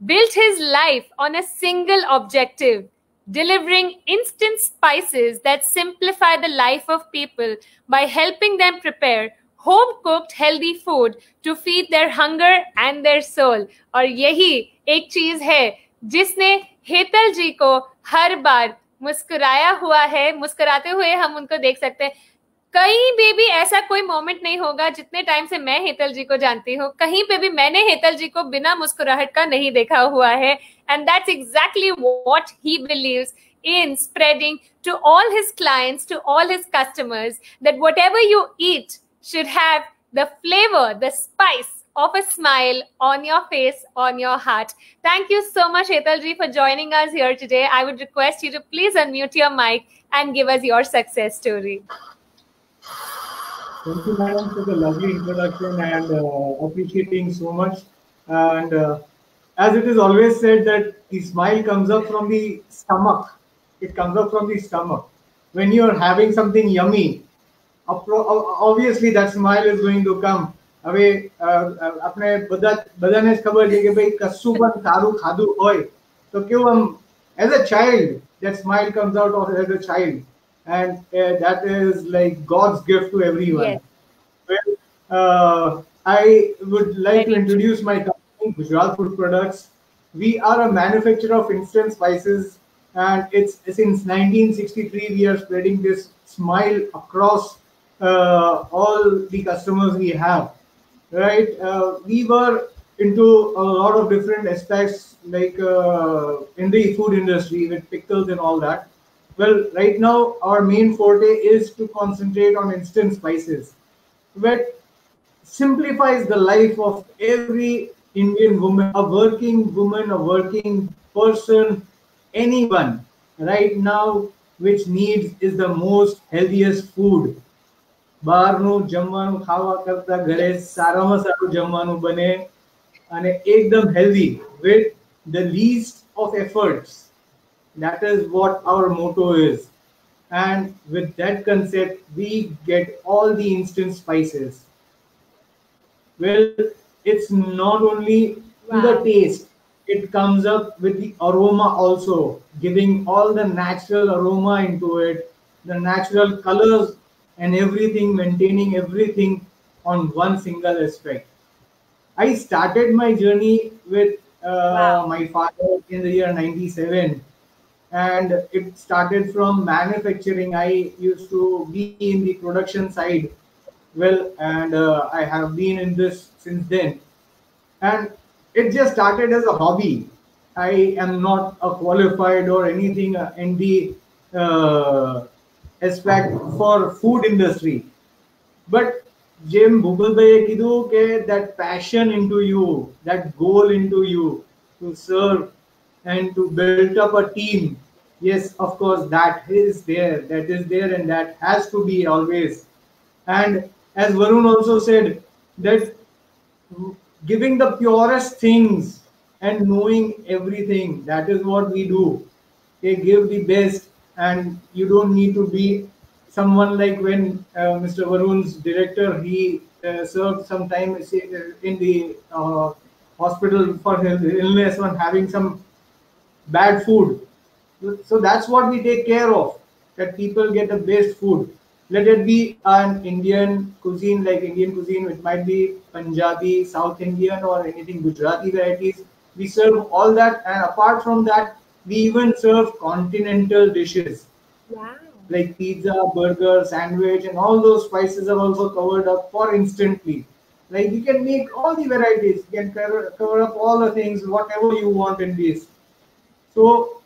S1: built his life on a single objective delivering instant spices that simplify the life of people by helping them prepare home cooked healthy food to feed their hunger and their soul और यही एक चीज़ है जिसने हेतल जी को हर बार मुस्कुराया हुआ है। मुस्कुराते हुए हम उनको देख सकते हैं। कहीं पे भी ऐसा कोई मोमेंट नहीं होगा जितने टाइम से मैं हेतल जी को जानती हूँ। कहीं पे भी मैंने हेतल जी को बिना मुस्कुराहट का नहीं देखा हुआ है। And that's exactly what he believes in spreading to all his clients, to all his customers, that whatever you eat should have the flavor, the spice of a smile on your face, on your heart. Thank you so much, Hetalji, for joining us here today. I would request you to please unmute your mic and give us your success story.
S5: Thank you, madam, for the lovely introduction and uh, appreciating so much. And uh, as it is always said that the smile comes up from the stomach. It comes up from the stomach. When you are having something yummy, Obviously that smile is going to come હવે આપણે બધા બધાને જ ખબર છે કે ભાઈ કશું પણ સારું ખાધું હોય તો કેવું આમ as a child that smile comes out of as a child and uh, that is like God's gift to everyone.
S1: Yes.
S5: Well, uh, I would like
S1: Very
S5: to introduce my company, Gujarat Food Products. We are a manufacturer of instant spices, and it's since 1963 we are spreading this smile across uh, all the customers we have. Right? Uh, we were into a lot of different aspects, like uh, in the food industry with pickles and all that. Well, right now our main forte is to concentrate on instant spices, but simplifies the life of every Indian woman, a working woman, a working person, anyone right now which needs is the most healthiest food. બહારનું જમવાનું ખાવા કરતા ઘરે સારામાં સારું જમવાનું બને અને એકદમ healthy with the least of efforts. That is what our motto is. And with that concept, we get all the instant spices. Well, it's not only to the
S1: Wow.
S5: taste, it comes up with the aroma also, giving all the natural aroma into it, the natural colors and everything, maintaining everything on one single aspect. I started my journey with uh,
S1: Wow.
S5: my father in the year 97 and it started from manufacturing i used to be in the production side well and uh, i have been in this since then and it just started as a hobby i am not a qualified or anything in the uh, aspect for food industry but Jim ભૂગલભાઈએ કીધું કે that passion into you that goal into you to serve and to build up a team yes of course that is there that is there and that has to be always and as varun also said that giving the purest things and knowing everything that is what we do they give the best and you don't need to be someone like when uh, mr varun's director he uh, served some time uh, in the uh, hospital for his illness and having some bad food. So that's what we take care of that people get the best food. Let it be an indian cuisine like indian cuisine it might be punjabi south indian or anything gujarati varieties. We serve all that and apart from that we even serve continental dishes
S1: Wow.
S5: like pizza, burger, sandwich, and all those spices are also covered up for instantly. Like you can make all the varieties, you can cover, cover up all the things, whatever you want in this. So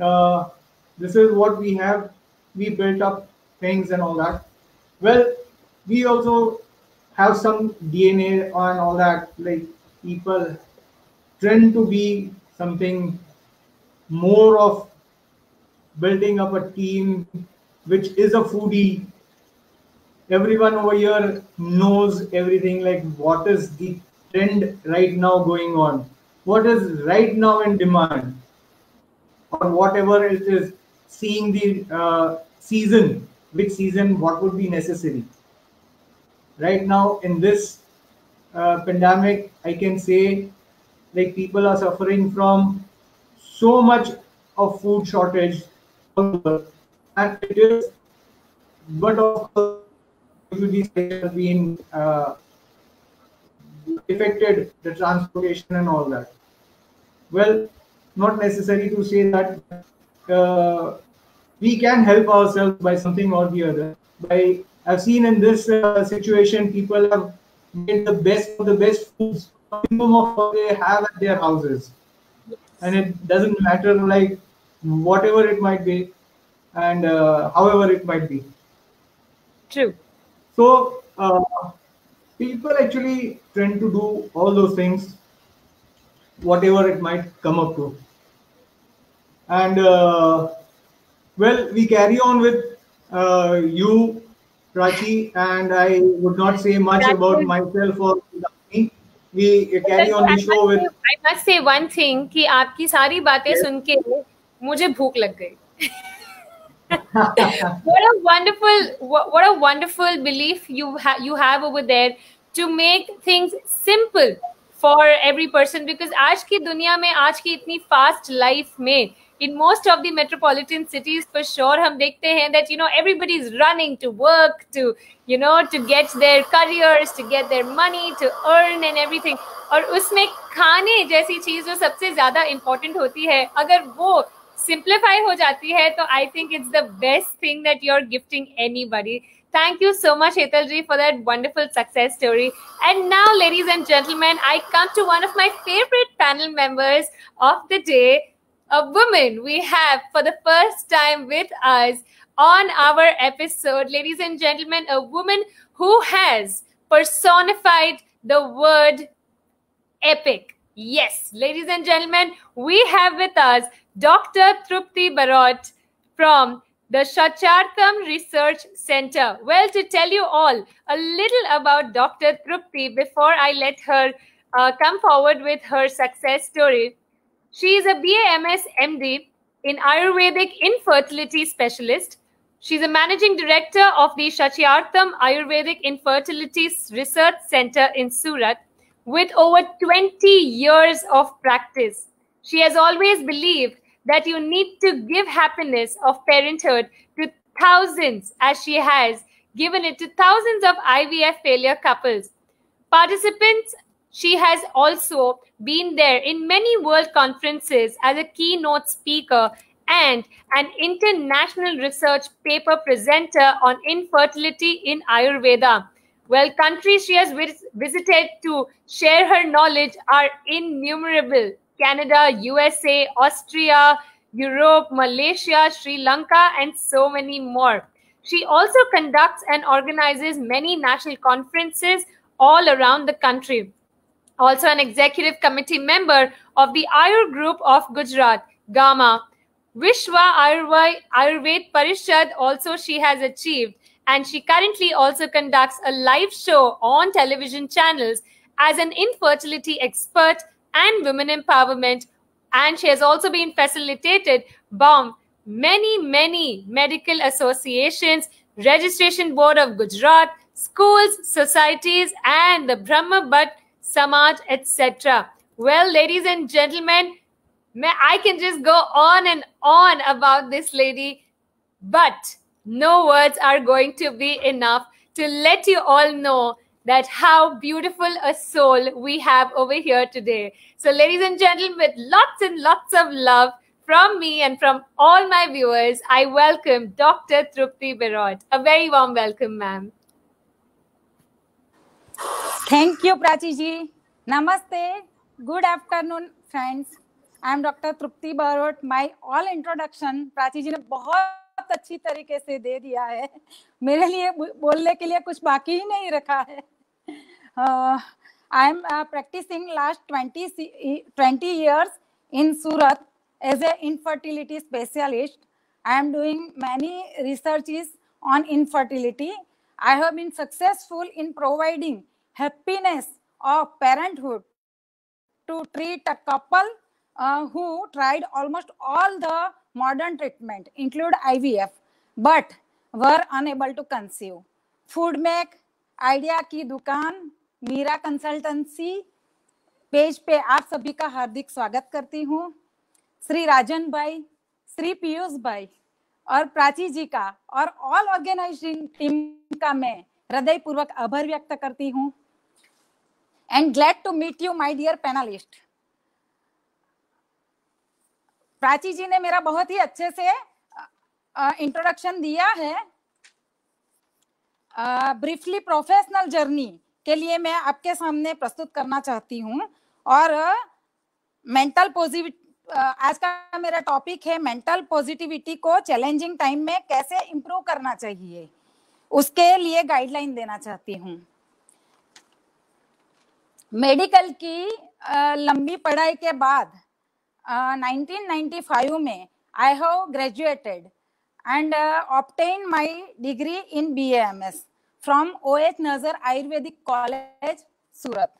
S5: uh, this is what we have. We built up things and all that. Well, we also have some DNA on all that. Like people trend to be something more of building up a team which is a foodie. Everyone over here knows everything like what is the trend right now going on? What is right now in demand? Or whatever it is seeing the uh, season which season what would be necessary? Right now in this uh, pandemic i can say like people are suffering from so much of food shortage and it is but of course these have been uh, affected the transportation and all that. Well not necessary to say that uh, we can help ourselves by something or the other. By i've seen in this uh, situation people have made the best of the best foods minimum of what they have at their houses and it doesn't matter like whatever it might be and uh, however it might be
S1: True.
S5: so uh, people actually tend to do all those things whatever it might come up to and uh, well we carry on with uh, you Prachi, and I would not say much
S1: That
S5: about myself or. We carry on the show with
S1: I must say one thing कि आपकी सारी बातें सुन के मुझे भूख लग गई what a wonderful what, what a wonderful belief you have you have over there to make things simple for every person because आज की दुनिया में आज की इतनी फास्ट लाइफ में in most of the metropolitan cities for sure hum dekhte hain that you know everybody is running to work to you know to get their careers to get their money to earn and everything और उसमें खाने जैसी चीज जो सबसे ज्यादा important होती है अगर वो सिंप्लीफाई हो जाती है तो I think it's the best thing that you are gifting anybody Thank you so much, Hetalji, for that wonderful success story. And now, ladies and gentlemen, I come to one of my favorite panel members of the day, a woman we have for the first time with us on our episode. Ladies and gentlemen, a woman who has personified the word epic. Yes, ladies and gentlemen, we have with us Dr. Trupti Barot from the Shacharkam Research Center. Well, to tell you all a little about Dr. Trupti before I let her uh, come forward with her success story. She is a BAMS MD in Ayurvedic infertility specialist. She's a managing director of the Shachyartham Ayurvedic Infertility Research Center in Surat with over 20 years of practice. She has always believed that you need to give happiness of parenthood to thousands, as she has given it to thousands of IVF failure couples. Participants, she has also been there in many world conferences as a keynote speaker and an international research paper presenter on infertility in Ayurveda. Well, countries she has visited to share her knowledge are innumerable Canada, USA, Austria, Europe, Malaysia, Sri Lanka, and so many more. She also conducts and organizes many national conferences all around the country. Also, an executive committee member of the Ayur Group of Gujarat, GAMA. Vishwa Ayurved, Parishad also she has achieved and she currently also conducts a live show on television channels as an infertility expert and women empowerment and she has also been facilitated by many many medical associations registration board of gujarat schools societies and the brahma bhat samaj etc well ladies and gentlemen i can just go on and on about this lady but no words are going to be enough to let you all know that how beautiful a soul we have over here today. So, ladies and gentlemen, with lots and lots of love from me and from all my viewers, I welcome Dr. Trupti Birod. A very warm welcome, ma'am.
S6: Thank you Prachi ji नमस्ते good afternoon friends I am doctor Trupti Barot my all introduction Prachi ji ने बहुत अच्छी तरीके से दे दिया है। मेरे लिए बोलने के लिए कुछ बाकी ही नहीं रखा है। I am practicing last twenty twenty years in Surat as a infertility specialist I am doing many researches on infertility I have been successful in providing happiness of parenthood to treat a couple uh, who tried almost all the modern treatment include IVF, but were unable to conceive. Food make idea की दुकान Meera consultancy page पे आप सभी का हार्दिक स्वागत करती हूँ श्री राजन भाई श्री पीयूष भाई और प्राची जी का और ऑल ऑर्गेनाइजिंग टीम का मैं हृदय पूर्वक आभार व्यक्त करती हूँ and glad to meet you my dear panelist Prachi ji ने मेरा बहुत ही अच्छे से इंट्रोडक्शन दिया है। ब्रीफली प्रोफेशनल जर्नी के लिए मैं आपके सामने प्रस्तुत करना चाहती हूँ। और मेंटल पॉजिटिव आज का मेरा टॉपिक है मेंटल पॉजिटिविटी को चैलेंजिंग टाइम में कैसे इंप्रूव करना चाहिए। उसके लिए गाइडलाइन देना चाहती हूँ। मेडिकल की लंबी पढ़ाई के बाद 1995 में I have graduated and obtained my degree in B M S from O H Nazar Ayurvedic college Surat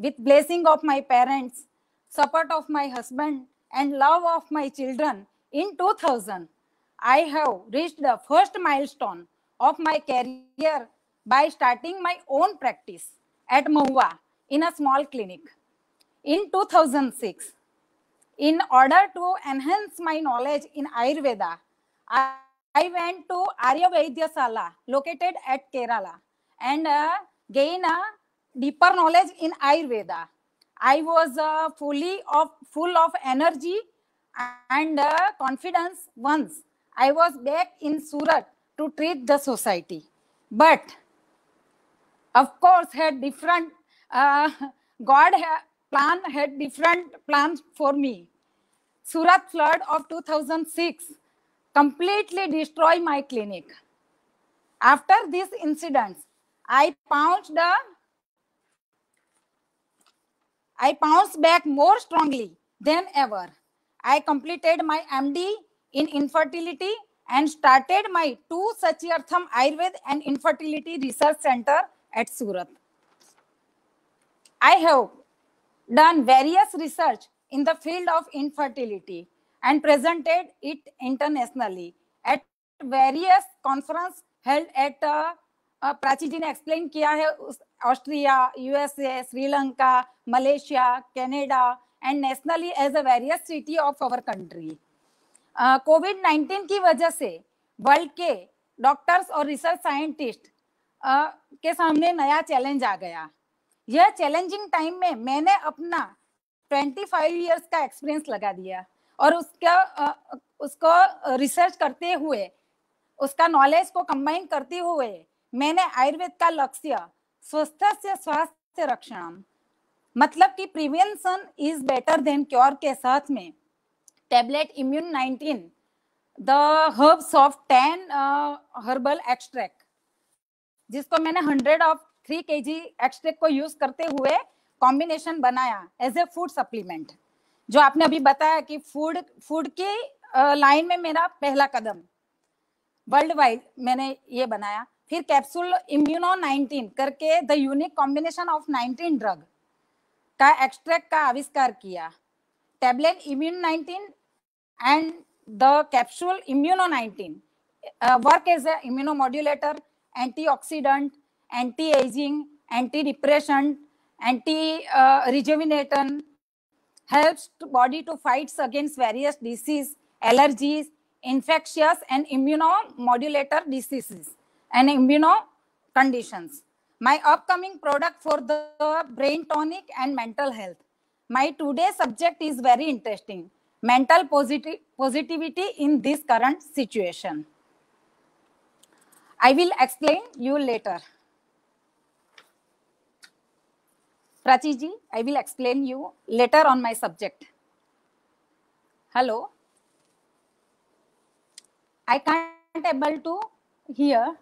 S6: with blessing of my parents support of my husband and love of my children in two thousand I have reach the first milestone of my career by starting my own practice at Mahuva in a small clinic. In 2006, in order to enhance my knowledge in Ayurveda, I, went to Arya Sala, located at Kerala, and uh, gain a deeper knowledge in Ayurveda. I was uh, fully of full of energy and uh, confidence once I was back in Surat to treat the society. But of course, had different uh, God ha- plan had different plans for me. Surat flood of 2006 completely destroyed my clinic. After this incident, I pounced the I bounced back more strongly than ever. I completed my MD in infertility and started my two Satyartham Ayurved and Infertility Research Center at Surat. I have done various research in the field of infertility and presented it internationally at various conference held at uh, uh, Prachi ji ने explain किया है Austria USA Sri Lanka Malaysia Canada and nationally as a various city of our country COVID 19 की वजह से world के doctors और research scientist uh, के सामने नया चैलेंज आ गया यह चैलेंजिंग टाइम में मैंने अपना 25 इयर्स का एक्सपीरियंस लगा दिया और उसका उसको रिसर्च करते हुए, उसका नॉलेज को कंबाइन करते हुए मैंने आयुर्वेद का लक्ष्य, स्वस्थ से स्वास्थ्य रक्षण मतलब कि prevention is better than cure के साथ में। Tablet immune 19 the herbs of 10 herbal extract जिसको मैंने 100 ऑफ़ 3 केजी एक्सट्रैक्ट को यूज़ करते हुए कॉम्बिनेशन बनाया एज ए फ़ूड सप्लीमेंट जो आपने अभी बताया कि फ़ूड फ़ूड की लाइन में मेरा पहला कदम। वर्ल्ड वाइड मैंने ये बनाया। फिर कैप्सूल इम्यूनो 19 करके the unique combination of 19 drug का एक्सट्रैक्ट का आविष्कार किया। Tablet immune 19 and the capsule immuno 19 work as a immunomodulator antioxidant anti-aging, anti-depression, anti-rejuvenation, helps body to fights against various diseases, allergies, infectious and immunomodulator diseases and immunoconditions. My upcoming product for the brain tonic and mental health. My today subject is very interesting. Mental positive positivity in this current situation. I will explain you later. Prachi ji, I will explain you later on my subject. Hello. I can't able to hear.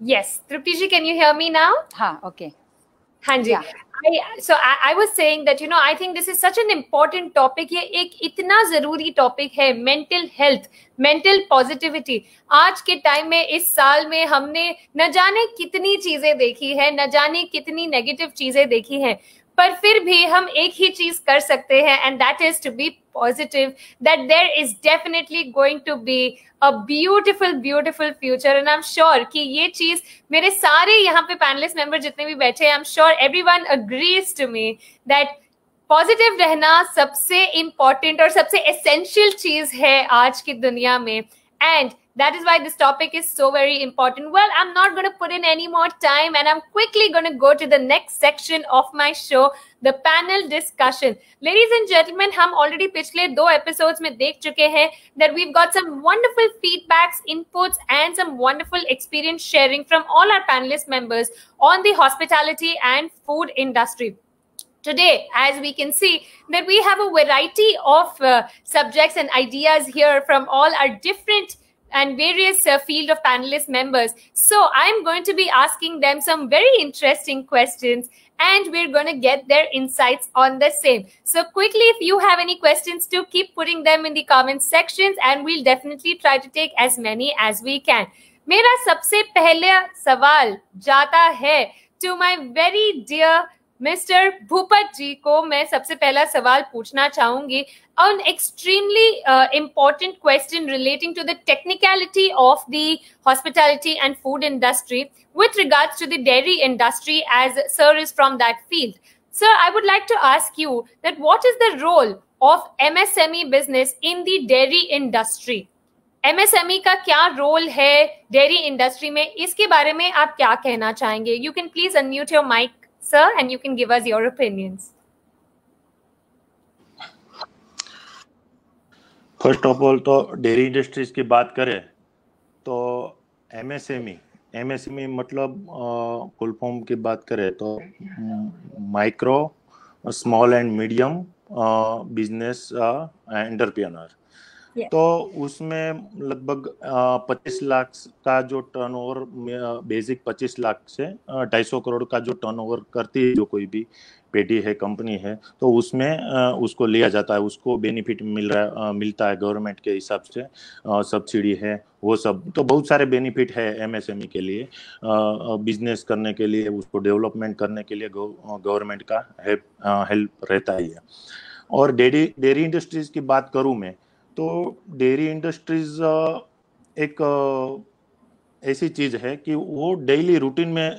S1: Yes. Trupti ji, can you hear me now?
S6: Ha, okay.
S1: Hanji.
S6: जी।
S1: I, so I, I was saying that you know I think this is such an important topic. ये एक इतना ज़रूरी topic है mental health mental positivity आज के time में इस साल में हमने न जाने कितनी चीज़ें देखी है न जाने कितनी नेगेटिव चीज़ें देखी हैं। पर फिर भी हम एक ही चीज़ कर सकते हैं and that is to be positive that there is definitely going to be a beautiful beautiful future and I am sure कि ये चीज़ मेरे सारे यहाँ पे पैनलिस्ट मेंबर जितने भी बैठे हैं I am sure everyone agrees to me that positive रहना सबसे इंपॉर्टेंट और सबसे एसेंशियल चीज़ है आज की दुनिया में। And that is why this topic is so very important well i'm not going to put in any more time and i'm quickly going to go to the next section of my show the panel discussion ladies and gentlemen हम already पिछले दो episodes में देख चुके हैं that we've got some wonderful feedbacks inputs and some wonderful experience sharing from all our panelist members on the hospitality and food industry today as we can see that we have a variety of uh, subjects and ideas here from all our different and various uh, field of panelist members. So I'm going to be asking them some very interesting questions and we're going to get their insights on the same. So quickly, if you have any questions to keep putting them in the comment sections and we'll definitely try to take as many as we can. मेरा सबसे पहला सवाल जाता है to my very dear mister Bhupat ji को मैं सबसे पहला सवाल पूछना चाहूँगी on extremely important question relating to the technicality of the hospitality and food industry with regards to the dairy industry as sir is from that field sir I would like to ask you that what is the role of M S M E business in the dairy industry M S M E का क्या role है dairy industry में? इसके बारे में आप क्या कहना चाहेंगे? You can please unmute your mic sir and you can give us your opinions
S3: first of all तो डेयरी इंडस्ट्रीज़ की बात करें तो एमएसएमई एमएसएमई मतलब फुल फॉर्म की बात करें तो micro small and medium business entrepreneur तो उसमें लगभग पच्चीस लाख का जो टर्नओवर बेसिक पच्चीस लाख से ढाई सौ करोड़ का जो टर्नओवर करती है, जो कोई भी पेटी है कंपनी है तो उसमें उसको लिया जाता है, उसको बेनिफिट मिल रहा मिलता है गवर्नमेंट के हिसाब से सब्सिडी है, वो सब। तो बहुत सारे बेनिफिट है एमएसएमई के लिए बिज़नेस करने के लिए, उसको डेवलपमेंट करने के लिए गवर्नमेंट का हेल्प हेल्प रहता ही है। और डेयरी डेयरी इंडस्ट्रीज़ की बात करूँ मैं तो डेयरी इंडस्ट्रीज़ एक ऐसी चीज़ है कि वो डेली रूटीन में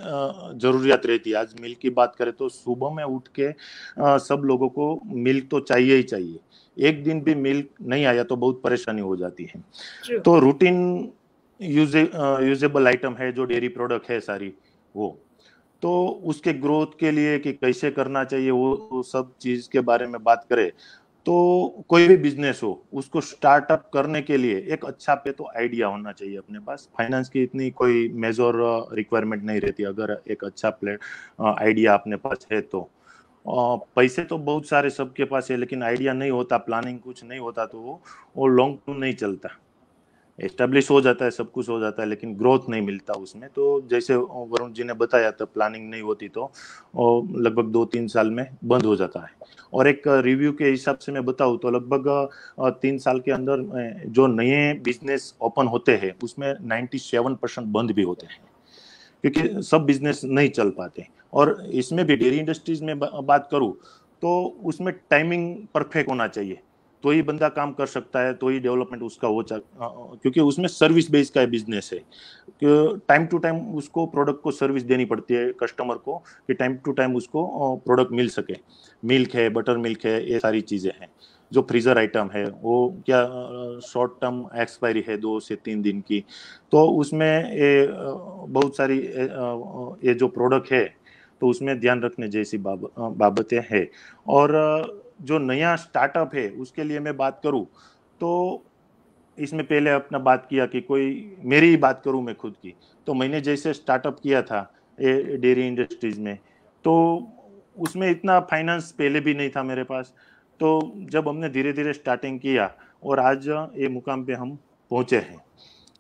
S3: जरूरियात रहती है। आज मिल्क की बात करें तो सुबह में उठ के सब लोगों को मिल्क तो चाहिए ही चाहिए। एक दिन भी मिल्क नहीं आया तो बहुत परेशानी हो जाती है। तो रूटीन यूजे यूजेबल आइटम है जो डेयरी प्रोडक्ट है सारी वो। तो उसके ग्रोथ के लिए कि कैसे करना चाहिए वो, वो सब चीज़ के बारे में बात करें। तो कोई भी बिज़नेस हो, उसको स्टार्टअप करने के लिए एक अच्छा पे तो आइडिया होना चाहिए अपने पास। फाइनेंस की इतनी कोई मेजर रिक्वायरमेंट नहीं रहती। अगर एक अच्छा प्लेट आइडिया अपने पास है तो। पैसे तो बहुत सारे सबके पास है, लेकिन आइडिया नहीं होता प्लानिंग कुछ नहीं होता तो वो लॉन्ग टर्म नहीं चलता। एस्टेब्लिश हो जाता है, सब कुछ हो जाता है, लेकिन ग्रोथ नहीं मिलता उसमें। तो जैसे वरुण जी ने बताया था प्लानिंग नहीं होती तो लगभग दो तीन साल में बंद हो जाता है। और एक रिव्यू के हिसाब से मैं बताऊँ तो लगभग तीन साल के अंदर जो नए बिज़नेस ओपन होते हैं, उसमें नाइन्टी सेवन परसेंट बंद भी होते हैं। क्योंकि सब बिज़नेस नहीं चल पाते। और इसमें भी डेयरी इंडस्ट्रीज़ में बात करूँ तो उसमें टाइमिंग परफेक्ट होना चाहिए। तो ही बंदा काम कर सकता है तो ही डेवलपमेंट उसका हो क्योंकि उसमें सर्विस बेस का बिज़नेस है। टाइम टू टाइम उसको प्रोडक्ट को सर्विस देनी पड़ती है कस्टमर को, कि टाइम टू टाइम उसको प्रोडक्ट मिल सके। मिल्क है बटर मिल्क है, ये सारी चीज़ें हैं। जो फ्रीजर आइटम है, वो क्या शॉर्ट टर्म एक्सपायरी है दो से तीन दिन की तो उसमें ये बहुत सारी ये जो प्रोडक्ट है तो उसमें ध्यान रखने जैसी बाबतें हैं। और जो नया स्टार्टअप है, उसके लिए मैं बात करूँ तो इसमें पहले अपना बात किया कि कोई मेरी ही बात करूँ मैं खुद की। तो मैंने जैसे स्टार्टअप किया था डेयरी इंडस्ट्रीज़ में तो उसमें इतना फाइनेंस पहले भी नहीं था मेरे पास। तो जब हमने धीरे धीरे स्टार्टिंग किया और आज ये मुकाम पे हम पहुँचे हैं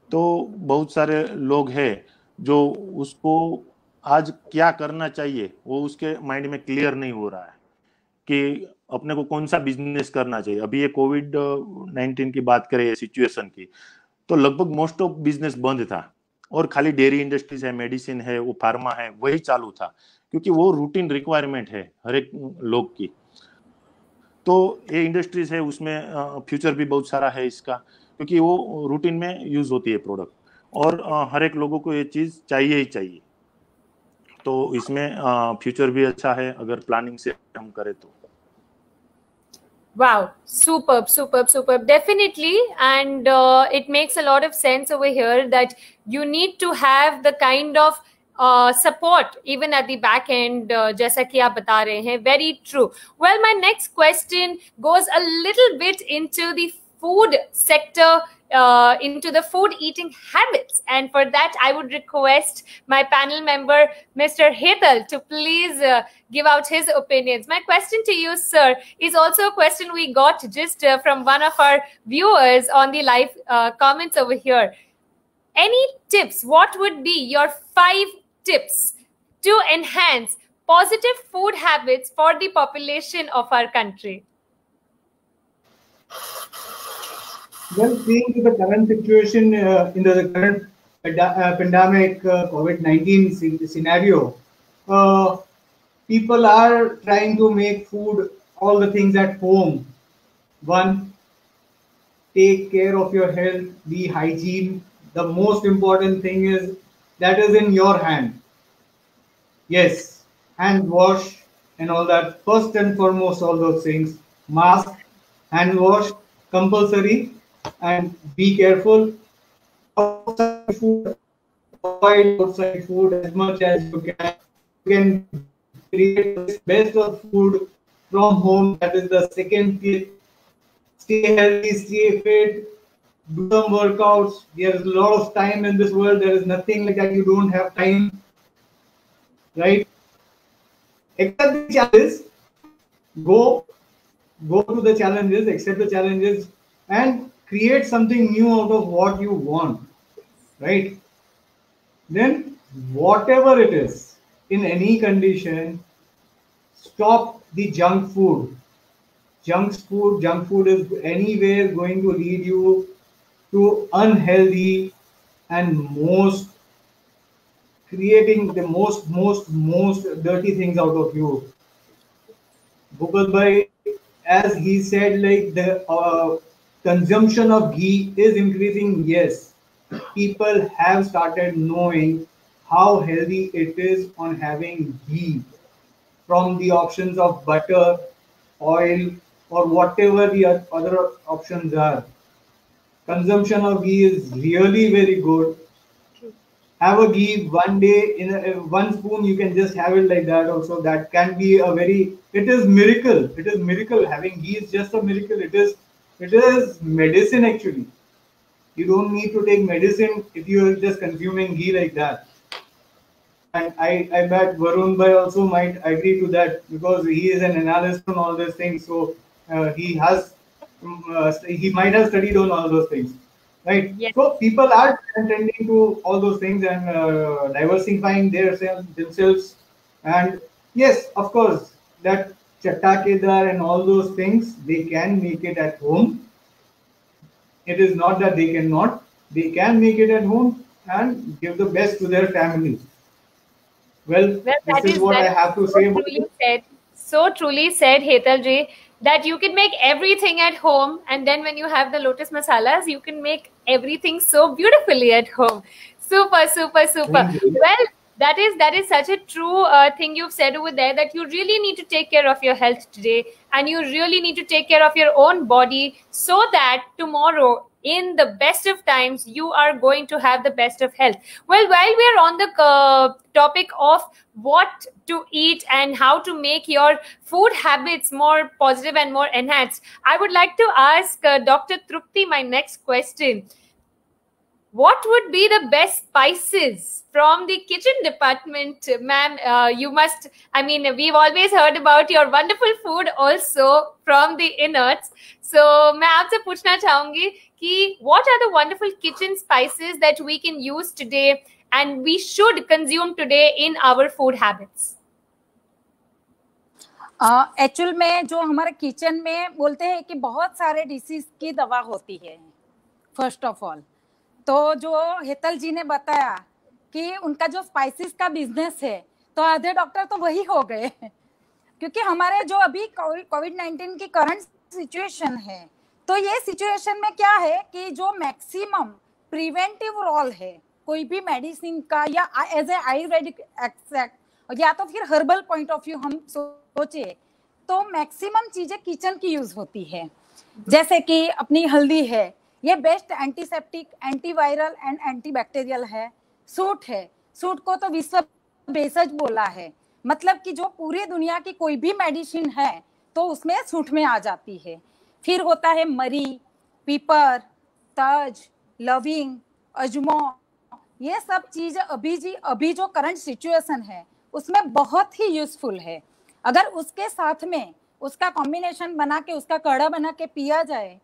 S3: तो बहुत सारे लोग हैं जो उसको आज क्या करना चाहिए, वो उसके माइंड में क्लियर नहीं हो रहा है कि अपने को कौन सा बिज़नेस करना चाहिए? अभी ये कोविड नाइन्टीन की बात करें सिचुएशन की तो लगभग मोस्ट ऑफ़ बिज़नेस बंद था। और खाली डेयरी इंडस्ट्रीज़ है मेडिसिन है, वो फार्मा है, वही चालू था, क्योंकि वो रूटीन रिक्वायरमेंट है हर एक लोग की। तो ये इंडस्ट्रीज़ है, उसमें फ्यूचर भी बहुत सारा है इसका, क्योंकि वो रूटीन में यूज़ होती है प्रोडक्ट और हर एक लोगों को ये चीज़ चाहिए ही चाहिए। तो इसमें फ्यूचर भी अच्छा है, अगर प्लानिंग से हम करें तो।
S1: Wow, superb, superb, superb. Definitely. And uh, it makes a lot of sense over here that you need to have the kind of uh, support even at the back end, uh, jaisa ki aap bata rahe hain. Very true. Well, my next question goes a little bit into the food sector uh, into the food eating habits. And for that, I would request my panel member, Mr. Hetal, to please uh, give out his opinions. My question to you, sir, is also a question we got just uh, from one of our viewers on the live uh, comments over here. Any tips? What would be your five tips to enhance positive food habits for the population of our country?
S5: Well, seeing the current situation uh, in the current uh, pandemic uh, COVID-19 scenario, uh, people are trying to make food, all the things at home. One, take care of your health, be hygiene. The most important thing is that is in your hand. Yes, hand wash and all that. First and foremost, all those things. Mask hand wash compulsory and be careful outside food avoid outside food as much as you can you can create the best of food from home that is the second tip stay healthy stay fit do some workouts. There's a lot of time in this world. There is nothing like that. You don't have time, right? Accept the challenges. Go, go to the challenges. Accept the challenges, and create something new out of what you want, right? Then whatever it is, in any condition, stop the junk food. Junk food, junk food is anywhere going to lead you to unhealthy and most creating the most most most dirty things out of you Bhupal Bhai, as he said like the uh, consumption of ghee is increasing yes. People have started knowing how healthy it is on having ghee. From the options of butter oil or whatever the other options are. Consumption of ghee is really very good. Have a ghee one day in a, one spoon you can just have it like that also. That can be a very it is miracle. It is miracle. Having ghee is just a miracle. It is it is medicine actually you don't need to take medicine if you are just consuming ghee like that and I, I bet Varun Bhai also might agree to that because he is an analyst on all these things. So uh, he has uh, he might have studied on all those things right yes. so people are attending to all those things and uh, diversifying their themselves and yes of course that chatta and all those things they can make it at home. It is not that they cannot. They can make it at home and give the best to their family. Well, well this is, is what i have to say
S1: truly said so truly said hetal ji that you can make everything at home and then when you have the lotus masalas you can make everything so beautifully at home. Super super super. Well that is that is such a true uh, thing you've said over there that you really need to take care of your health today and you really need to take care of your own body so that tomorrow in the best of times you are going to have the best of health. Well while we are on the uh, topic of what to eat and how to make your food habits more positive and more enhanced i would like to ask uh, dr trupti my next question what would be the best spices from the kitchen department ma'am uh, you must i mean we've always heard about your wonderful food also from the innards so मैं आपसे पूछना चाहूंगी कि what are the wonderful kitchen spices that we can use today and we should consume today in our food habits
S6: actual uh, में जो हमारे kitchen में बोलते हैं कि बहुत सारे डिसीज की दवा होती है फर्स्ट ऑफ ऑल तो जो हेतल जी ने बताया कि उनका जो स्पाइसेस का बिज़नेस है तो आधे डॉक्टर तो वही हो गए। क्योंकि हमारे जो अभी कोविड नाइन्टीन की करंट सिचुएशन है तो ये सिचुएशन में क्या है कि जो मैक्सिमम प्रिवेंटिव रोल है, कोई भी मेडिसिन का या एज ए आयुर्वेदिक एक्सैक्ट या तो फिर हर्बल पॉइंट ऑफ़ व्यू हम सोचे तो मैक्सिमम चीज़ें किचन की यूज़ होती है। जैसे कि अपनी हल्दी है ये best antiseptic antiviral and antibacterial है। सूट है। सूट को तो विश्व बेसज बोला है। मतलब कि जो पूरी दुनिया की कोई भी मेडिसिन है तो उसमें सूट में आ जाती है। फिर होता है मरी पीपर तज लविंग अजमो। ये सब चीज़ अभी जी, अभी जो करंट सिचुएशन है, उसमें बहुत ही यूजफुल है। अगर उसके साथ में उसका कॉम्बिनेशन बना के, उसका कड़ा बना के पिया जाए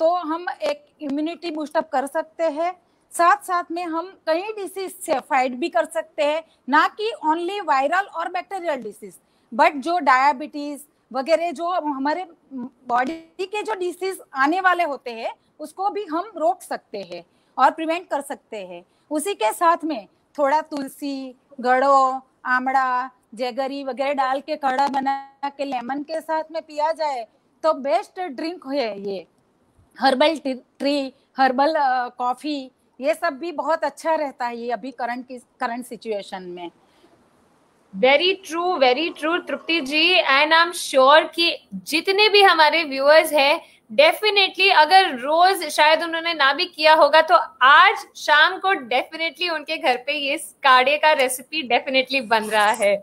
S6: तो हम एक इम्यूनिटी बूस्टअप कर सकते हैं। साथ साथ में हम कई डिसीज से फाइट भी कर सकते हैं, ना कि ओनली वायरल और बैक्टीरियल डिसीज बट जो डायबिटीज़ वगैरह जो हमारे बॉडी के जो डिसीज आने वाले होते हैं, उसको भी हम रोक सकते हैं और प्रिवेंट कर सकते हैं। उसी के साथ में थोड़ा तुलसी, गड़ो, आमड़ा, जेगरी वगैरह डाल के कड़ा बना के लेमन के साथ में पिया जाए तो बेस्ट ड्रिंक है ये। हर्बल ट्री, हर्बल कॉफ़ी, ये सब भी बहुत अच्छा रहता है ये अभी करंट की करंट सिचुएशन में।
S1: Very true very true Trupti ji and I am sure कि जितने भी हमारे व्यूअर्स हैं डेफिनेटली अगर रोज शायद उन्होंने ना भी किया होगा तो आज शाम को डेफिनेटली उनके घर पे ये काढ़े का रेसिपी डेफिनेटली बन रहा है।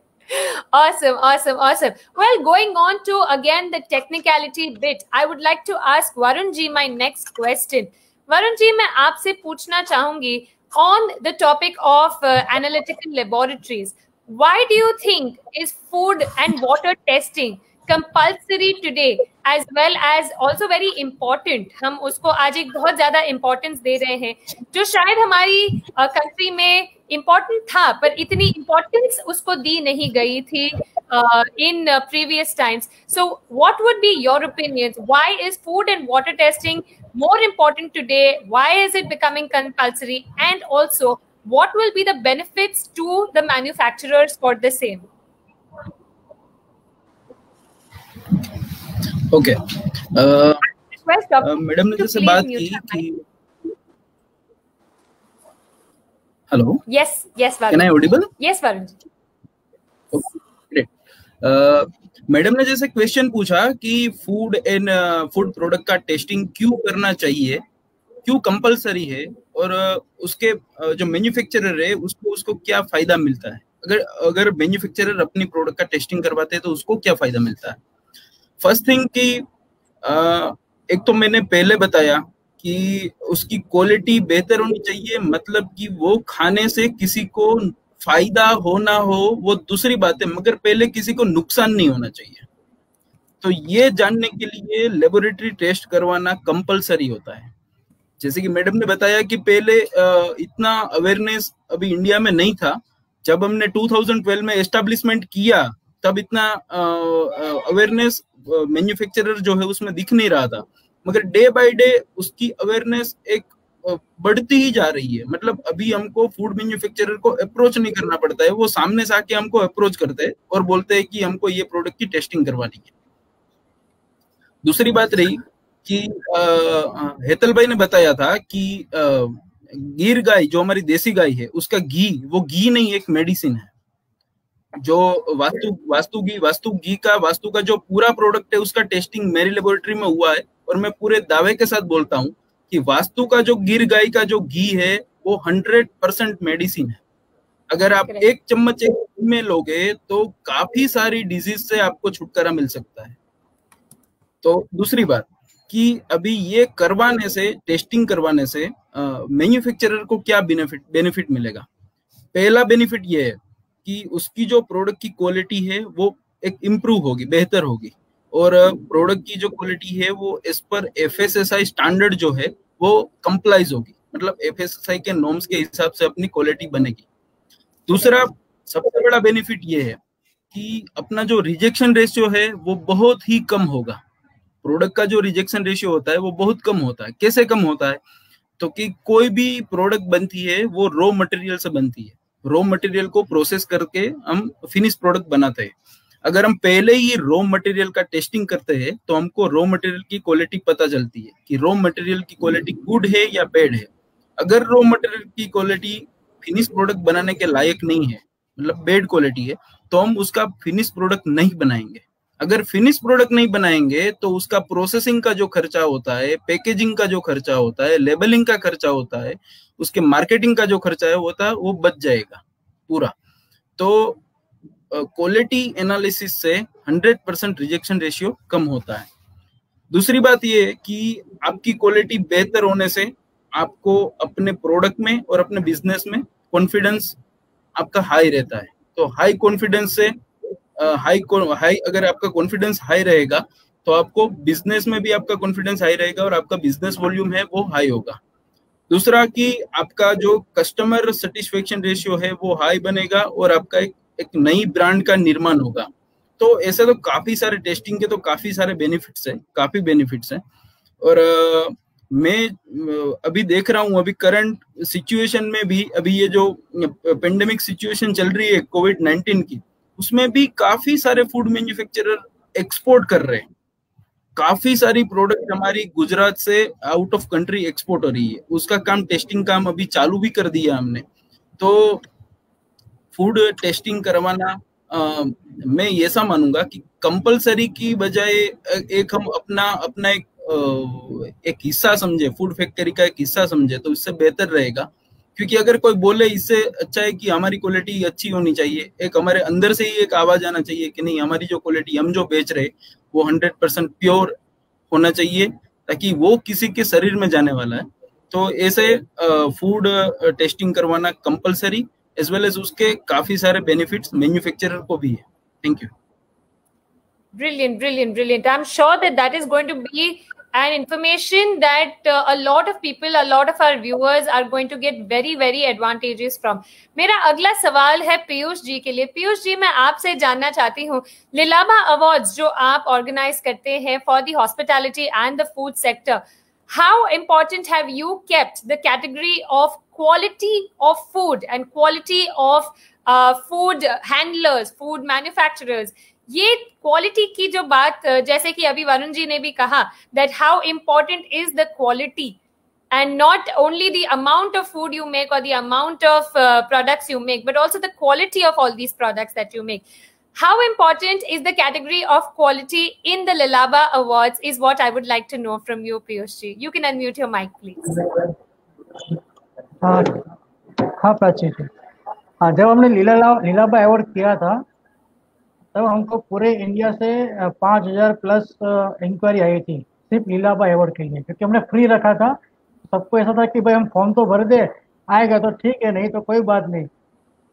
S1: Awesome awesome awesome well going on to again the technicality bit i would like to ask varun ji my next question varun ji मैं आपसे पूछना चाहूँगी on the topic of uh, analytical laboratories why do you think is food and water testing compulsory today as well as also very important हम उसको आज एक बहुत ज़्यादा इम्पोर्टेंस दे रहे हैं जो शायद हमारी कंट्री uh, में इम्पोर्टेंट था पर इतनी इम्पोर्टेंस उसको दी नहीं गई थी in previous times so what would be your opinion why is food and water testing more important today why is it becoming compulsory and also what will be the benefits to the manufacture for the same
S4: okay madam ने जैसे बात की hello
S1: yes yes
S4: can I audible
S1: yes Varun
S4: great madam ने जैसे question पूछा कि food and food product का testing क्यों करना चाहिए? क्यों कंपलसरी है? और uh, उसके uh, जो मैन्युफैक्चरर है उसको उसको क्या फ़ायदा मिलता है? अगर अगर मैन्युफैक्चरर अपनी प्रोडक्ट का टेस्टिंग करवाते हैं तो उसको क्या फ़ायदा मिलता है? फ़र्स्ट थिंग कि एक तो मैंने पहले बताया कि उसकी क्वालिटी बेहतर होनी चाहिए मतलब कि वो खाने से किसी को फ़ायदा हो ना हो, वो दूसरी बात है, मगर पहले किसी को नुकसान नहीं होना चाहिए। तो ये जानने के लिए लेबोरेटरी टेस्ट करवाना कंपलसरी होता है। जैसे कि मैडम ने बताया कि पहले इतना अवेयरनेस अभी इंडिया में नहीं था। जब हमने 2012 में एस्टेब्लिशमेंट किया, तब इतना अवेयरनेस मैन्युफैक्चरर जो है उसमें दिख नहीं रहा था। मगर डे बाय डे उसकी अवेयरनेस एक बढ़ती ही जा रही है। मतलब अभी हमको फ़ूड मैन्युफैक्चरर को अप्रोच नहीं करना पड़ता है। वो सामने से आके हमको अप्रोच करते हैं और बोलते हैं कि हमको ये प्रोडक्ट की टेस्टिंग करवानी है। दूसरी बात रही कि हेतल भाई ने बताया था कि गिर गाय, जो हमारी देसी गाय है, उसका घी, वो घी नहीं, एक मेडिसिन है। जो वास्तु वास्तु घी वास्तु घी का, वास्तु का जो पूरा प्रोडक्ट है, उसका टेस्टिंग मेरी लेबोरेटरी में हुआ है। और मैं पूरे दावे के साथ बोलता हूँ कि वास्तु का जो गिर गाय का जो घी है वो हंड्रेड परसेंट मेडिसिन है। अगर आप एक चम्मच एक में लोगे तो काफ़ी सारी डिज़ीज़ से आपको छुटकारा मिल सकता है। तो दूसरी बात कि अभी ये करवाने से टेस्टिंग करवाने से मैन्युफैक्चरर को क्या बेनिफिट बेनिफिट मिलेगा? पहला बेनिफिट ये है कि उसकी जो प्रोडक्ट की क्वालिटी है वो एक इम्प्रूव होगी बेहतर होगी। और प्रोडक्ट की जो क्वालिटी है, वो इस पर एफ़ स्टैंडर्ड जो है, वो कंप्लाइज होगी। मतलब एफएसएसएआई के नॉर्म्स के हिसाब से अपनी क्वालिटी बनेगी। दूसरा, सबसे बड़ा बेनिफिट ये है कि अपना जो रिजेक्शन रेशियो है, वो बहुत ही कम होगा। प्रोडक्ट का जो रिजेक्शन रेशियो होता है, वो बहुत कम होता है। कैसे कम होता है? तो कि कोई भी प्रोडक्ट बनती है, वो रॉ मटेरियल से बनती है। रॉ मटेरियल को प्रोसेस करके हम फिनिश प्रोडक्ट बनाते हैं। अगर हम पहले ही रॉ मटेरियल का टेस्टिंग करते हैं तो हमको रॉ मटेरियल की क्वालिटी पता चलती है कि रॉ मटेरियल की क्वालिटी गुड है या बैड है। अगर रॉ मटेरियल की क्वालिटी फिनिश प्रोडक्ट बनाने के लायक नहीं है मतलब बेड क्वालिटी है तो हम उसका फिनिश प्रोडक्ट नहीं बनाएँगे। अगर फिनिश प्रोडक्ट नहीं बनाएँगे तो उसका प्रोसेसिंग का जो खर्चा होता है पैकेजिंग का जो खर्चा होता है लेबलिंग का खर्चा होता है, उसके मार्केटिंग का जो खर्चा है होता है, वो बच जाएगा पूरा। तो क्वालिटी एनालिसिस से 100 परसेंट रिजेक्शन रेशियो कम होता है। दूसरी बात ये कि आपकी क्वालिटी बेहतर होने से आपको अपने प्रोडक्ट में और अपने बिज़नेस में कॉन्फिडेंस आपका हाई रहता है। तो हाई कॉन्फिडेंस से हाई हाई अगर आपका कॉन्फिडेंस हाई रहेगा तो आपको बिज़नेस में भी आपका कॉन्फिडेंस हाई रहेगा और आपका बिज़नेस वॉल्यूम है वो हाई होगा। दूसरा कि आपका जो कस्टमर सेटिस्फेक्शन रेशियो है वो हाई बनेगा और आपका एक, एक नई ब्रांड का निर्माण होगा। तो ऐसे तो काफ़ी सारे टेस्टिंग के तो काफ़ी सारे बेनिफिट्स है काफ़ी बेनिफिट्स है। और आ, मैं अभी देख रहा हूँ अभी करंट सिचुएशन में भी अभी ये जो पेंडेमिक सिचुएशन चल रही है कोविड नाइन्टीन की उसमें भी काफ़ी सारे फ़ूड मैन्युफैक्चरर एक्सपोर्ट कर रहे हैं। काफ़ी सारी प्रोडक्ट हमारी गुजरात से आउट ऑफ़ कंट्री एक्सपोर्ट हो रही है। उसका काम टेस्टिंग काम अभी चालू भी कर दिया हमने। तो फ़ूड टेस्टिंग करवाना आ, मैं ऐसा मानूँगा कि कंपलसरी की बजाय एक हम अपना अपना एक एक हिस्सा समझे फ़ूड फैक्ट्री का एक हिस्सा समझे तो इससे बेहतर रहेगा। क्योंकि अगर कोई बोले इससे अच्छा है कि हमारी क्वालिटी अच्छी होनी चाहिए एक हमारे अंदर से ही एक आवाज़ आना चाहिए कि नहीं हमारी जो क्वालिटी हम जो बेच रहे वो हंड्रेड परसेंट प्योर होना चाहिए ताकि वो किसी के शरीर में जाने वाला है। तो ऐसे फ़ूड टेस्टिंग करवाना कंपलसरी एज वेल एज उसके काफ़ी सारे बेनिफिट्स मैन्युफैक्चरर को भी है thank you
S1: brilliant brilliant brilliant i'm sure that that is going to be an information that uh, a lot of people a lot of our viewers are going to get very very advantages from मेरा अगला सवाल है पीयूष जी के लिए पीयूष जी मैं आपसे जानना चाहती हूँ लिलामा अवार्ड्स जो आप ऑर्गेनाइज करते हैं for the hospitality and the food sector how important have you kept the category of quality of food and quality of uh, food handlers food manufacturers ये क्वालिटी की जो बात जैसे कि अभी वरुण जी ने भी कहा that how important is the quality and not only the amount of food you make or the amount of uh, products you make but also the quality of all these products that you make how important is the category of quality in the Lilaba Awards is what I would like to know from you, Piyushji. You can unmute your mic, please.
S2: हाँ हाँ प्राची जी हाँ जब हमने लीला लीलाबा award किया था तब हमको पूरे इंडिया से पाँच हज़ार प्लस इंक्वायरी आई थी सिर्फ़ लीलाबा अवार्ड के लिए क्योंकि हमने फ्री रखा था सबको ऐसा था कि भाई हम फॉर्म तो भर दे आएगा तो ठीक है नहीं तो कोई बात नहीं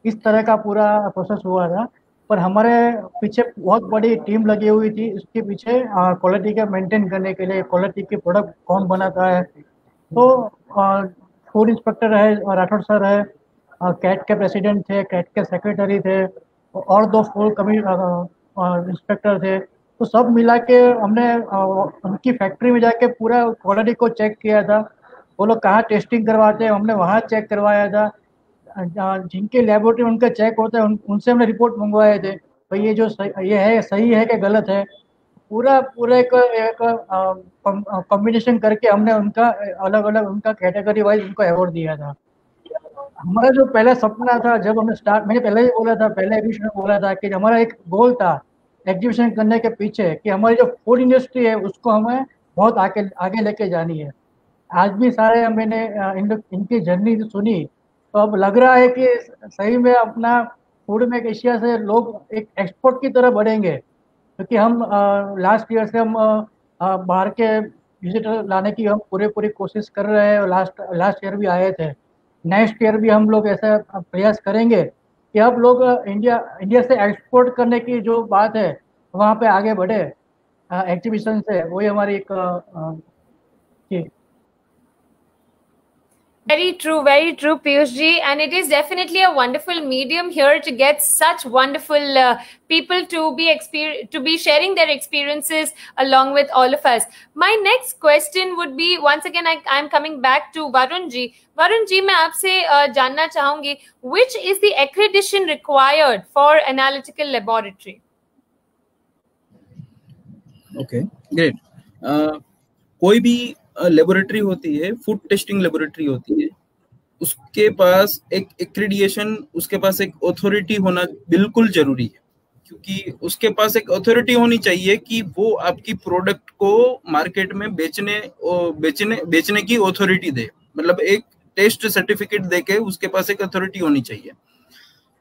S2: इस तरह का पूरा प्रोसेस हुआ था पर हमारे पीछे बहुत बड़ी टीम लगी हुई थी इसके पीछे क्वालिटी का मेंटेन करने के लिए क्वालिटी के प्रोडक्ट कौन बनाता है तो फ़ूड इंस्पेक्टर है राठौर सर है कैट के प्रेसिडेंट थे कैट के सेक्रेटरी थे और दो फ़ूड कमी इंस्पेक्टर थे। तो सब मिला के हमने उनकी फैक्ट्री में जाके पूरा क्वालिटी को चेक किया था। वो लोग कहाँ टेस्टिंग करवाते हैं हमने वहाँ चेक करवाया था। जिनके लेबोरेटरी उनका चेक होता है उन, उनसे हमने रिपोर्ट मंगवाए थे। भाई ये जो सही, ये है सही है कि गलत है? पूरा पूरा एक एक कॉम्बिनेशन करके हमने उनका अलग अलग उनका कैटेगरी वाइज उनको अवार्ड दिया था। हमारा जो पहला सपना था जब हमने स्टार्ट मैंने पहले ही बोला था पहले एग्जीबिशन में बोला था कि हमारा एक गोल था एग्जीबिशन करने के पीछे कि हमारी जो फ़ूड इंडस्ट्री है उसको हमें बहुत आगे आगे लेके जानी है। आज भी सारे मैंने इन, इनकी जर्नी सुनी। तो अब लग रहा है कि सही में अपना फ़ूड मेक एशिया से लोग एक एक्सपोर्ट की तरह बढ़ेंगे। क्योंकि हम लास्ट ईयर से हम बाहर के विजिटर लाने की हम पूरे पूरी कोशिश कर रहे हैं लास्ट लास्ट ईयर भी आए थे। नेक्स्ट ईयर भी हम लोग ऐसा प्रयास करेंगे कि अब लोग इंडिया इंडिया से एक्सपोर्ट करने की जो बात है, वहाँ पे आगे बढ़े एग्जीबिशन से। वही हमारी एक चीज़
S1: Very true, very true, Piyush ji. And it is definitely a wonderful medium here to get such wonderful uh, people to be exper- to be sharing their experiences along with all of us. My next question would be once again I am coming back to Varun ji. Varun ji, मैं आपसे uh, जानना चाहूंगी which is the accreditation required for analytical laboratory?
S4: Okay, great. Uh, कोई भी laboratory होती है food testing laboratory होती है। उसके पास एक एक्रेडिएशन उसके पास एक अथॉरिटी होना बिल्कुल ज़रूरी है। क्योंकि उसके पास एक अथॉरिटी होनी चाहिए कि वो आपकी प्रोडक्ट को मार्केट में बेचने बेचने बेचने की अथॉरिटी दे। मतलब एक टेस्ट सर्टिफिकेट देके उसके पास एक अथॉरिटी होनी चाहिए।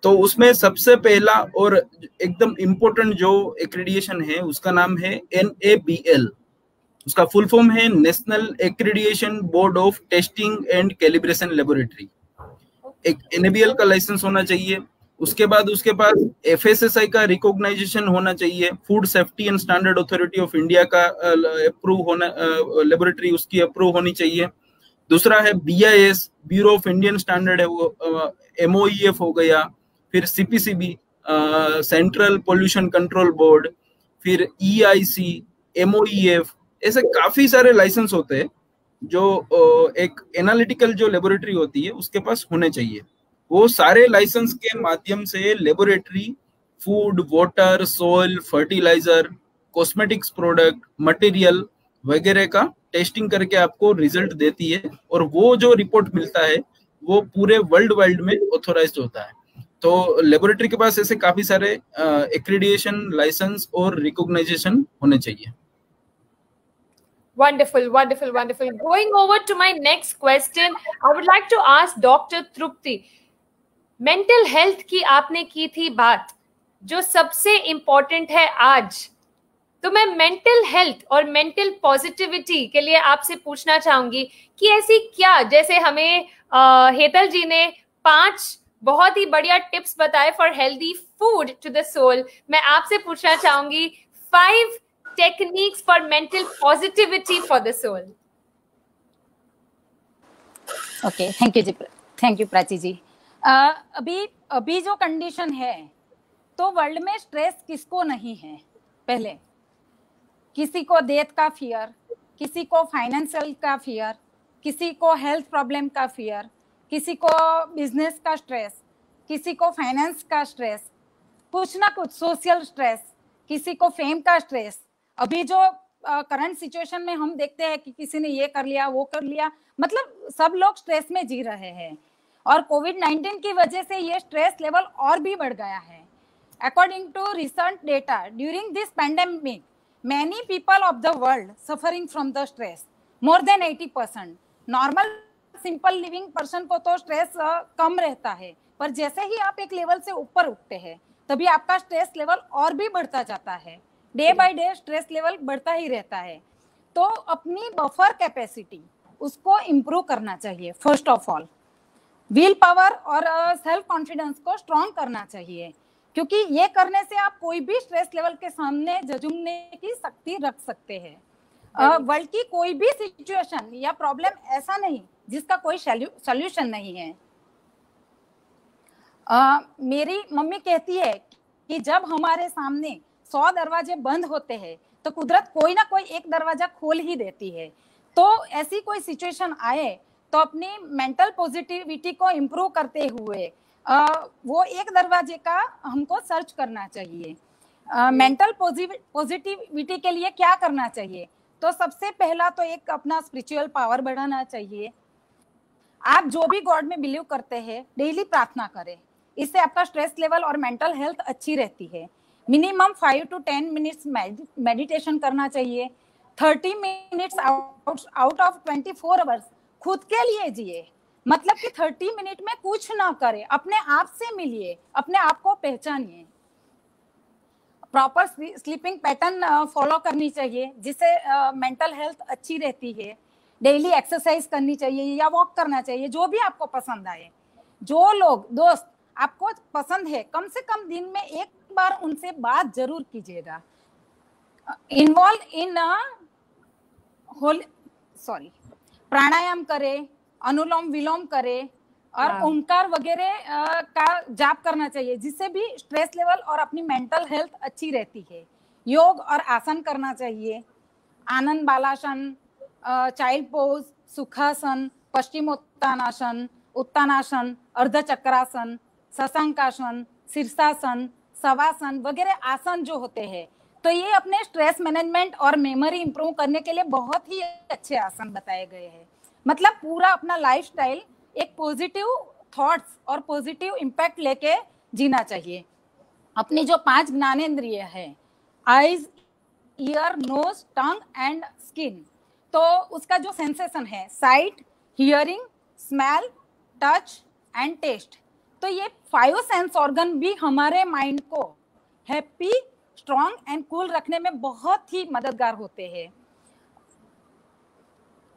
S4: तो उसमें सबसे पहला और एकदम इम्पोर्टेंट जो एक्रेडिएशन है, उसका नाम है एन ए बी एल उसका फुल फॉर्म है National Accreditation Board of Testing and Calibration Laboratory एक एनएबीएल का लाइसेंस होना चाहिए। उसके बाद उसके पास एफ़ का रिकॉग्नाइजेशन होना चाहिए। Food safety and standard authority of India का अप्रूव होना लेबोरेटरी उसकी अप्रूव होनी चाहिए। दूसरा है B I S bureau of Indian standard है वो एम हो गया। फिर CPCB central pollution control board फिर ई आई सी एमओईएफ ऐसे काफ़ी सारे लाइसेंस होते हैं जो एक एनालिटिकल जो लेबोरेटरी होती है, उसके पास होने चाहिए। वो सारे लाइसेंस के माध्यम से laboratory food water soil fertiliser cosmetics product material वगैरह का टेस्टिंग करके आपको रिज़ल्ट देती है और वो जो रिपोर्ट मिलता है, वो पूरे वर्ल्ड वाइड में ऑथोराइज होता है। तो लेबोरेटरी के पास ऐसे काफ़ी सारे एक्रेडिएशन लाइसेंस और रिकॉग्नाइजेशन होने चाहिए।
S1: Wonderful, wonderful, wonderful. Going over to my next question, I would like to ask Dr. Trupti. Mental health की आपने की थी बात जो सबसे इंपॉर्टेंट है आज तो मैं मेंटल हेल्थ और मेंटल पॉजिटिविटी के लिए आपसे पूछना चाहूँगी कि ऐसी क्या जैसे हमें आ, हेतल जी ने पाँच बहुत ही बढ़िया टिप्स बताए for healthy food to the soul मैं आपसे पूछना चाहूँगी five techniques for mental positivity for the soul
S6: okay thank you ji thank you Prachi ji uh, अभी अभी जो कंडीशन है तो वर्ल्ड में स्ट्रेस किसको नहीं है? पहले किसी को डेथ का फियर किसी को फाइनेंशियल का फियर किसी को हेल्थ प्रॉब्लम का फियर किसी को बिज़नेस का स्ट्रेस किसी को फाइनेंस का स्ट्रेस कुछ ना कुछ सोशल स्ट्रेस किसी को फेम का स्ट्रेस अभी जो करंट सिचुएशन में हम देखते हैं कि किसी ने ये कर लिया, वो कर लिया मतलब सब लोग स्ट्रेस में जी रहे हैं। और कोविड 19 की वजह से ये स्ट्रेस लेवल और भी बढ़ गया है। According to recent data during this pandemic many people of the world suffering from the stress, more than 80 percent normal simple living person को तो स्ट्रेस कम रहता है। पर जैसे ही आप एक लेवल से ऊपर उठते हैं, तभी आपका स्ट्रेस लेवल और भी बढ़ता जाता है। Day by day stress level बढ़ता ही रहता है। तो अपनी बफर कैपेसिटी उसको इम्प्रूव करना चाहिए first of all will power और सेल्फ uh, कॉन्फिडेंस को स्ट्रॉन्ग करना चाहिए क्योंकि ये करने से आप कोई भी स्ट्रेस लेवल के सामने जजुमने की शक्ति रख सकते हैं। वर्ल्ड की कोई भी सिचुएशन या प्रॉब्लम ऐसा नहीं जिसका कोई सोल्यूशन नहीं है। आ, मेरी मम्मी कहती है कि जब हमारे सामने सौ दरवाजे बंद होते हैं तो कुदरत कोई ना कोई एक दरवाज़ा खोल ही देती है। तो ऐसी कोई सिचुएशन आए तो अपनी मेंटल पॉजिटिविटी को इम्प्रूव करते हुए वो एक दरवाजे का हमको सर्च करना चाहिए। मेंटल पॉजिटिविटी के लिए क्या करना चाहिए? तो सबसे पहला तो एक अपना स्पिरिचुअल पावर बढ़ाना चाहिए। आप जो भी गॉड में बिलीव करते हैं डेली प्रार्थना करें। इससे आपका स्ट्रेस लेवल और मेंटल हेल्थ अच्छी रहती है। Minimum five to ten minutes meditation करना चाहिए। Thirty minutes out of twenty four hours खुद के लिए जिए। मतलब कि थर्टी मिनट में कुछ ना करे, अपने आप से मिलिए, अपने आप को पहचानिए। प्रॉपर स्लीपिंग पैटर्न फॉलो करनी चाहिए, जिससे मेंटल हेल्थ अच्छी रहती है। डेली एक्सरसाइज करनी चाहिए या वॉक करना चाहिए, जो भी आपको पसंद आए। जो लोग, दोस्त, आपको पसंद है, कम से कम दिन में एक बार उनसे बात ज़रूर कीजिएगा। इन्वॉल्व इन होल सॉरी प्राणायाम करें अनुलोम विलोम करे और हाँ। ओंकार वगैरह का जाप करना चाहिए जिससे भी स्ट्रेस लेवल और अपनी मेंटल हेल्थ अच्छी रहती है। योग और आसन करना चाहिए। आनंद बालासन चाइल्ड पोज सुखासन पश्चिमोत्तानासन उत्तानासन अर्ध चक्रासन सशंकासन शीर्षासन सवासन वगैरह आसन जो होते हैं तो ये अपने स्ट्रेस मैनेजमेंट और मेमोरी इंप्रूव करने के लिए बहुत ही अच्छे आसन बताए गए हैं। मतलब पूरा अपना लाइफस्टाइल एक पॉजिटिव थॉट्स और पॉजिटिव इम्पैक्ट लेके जीना चाहिए। अपनी जो पाँच ज्ञानेन्द्रिय है eyes ear nose tongue and skin तो उसका जो सेंसेशन है sight hearing smell touch and taste तो ये फाइव सेंस ऑर्गन भी हमारे माइंड को हैप्पी स्ट्रॉन्ग एंड कूल रखने में बहुत ही मददगार होते हैं।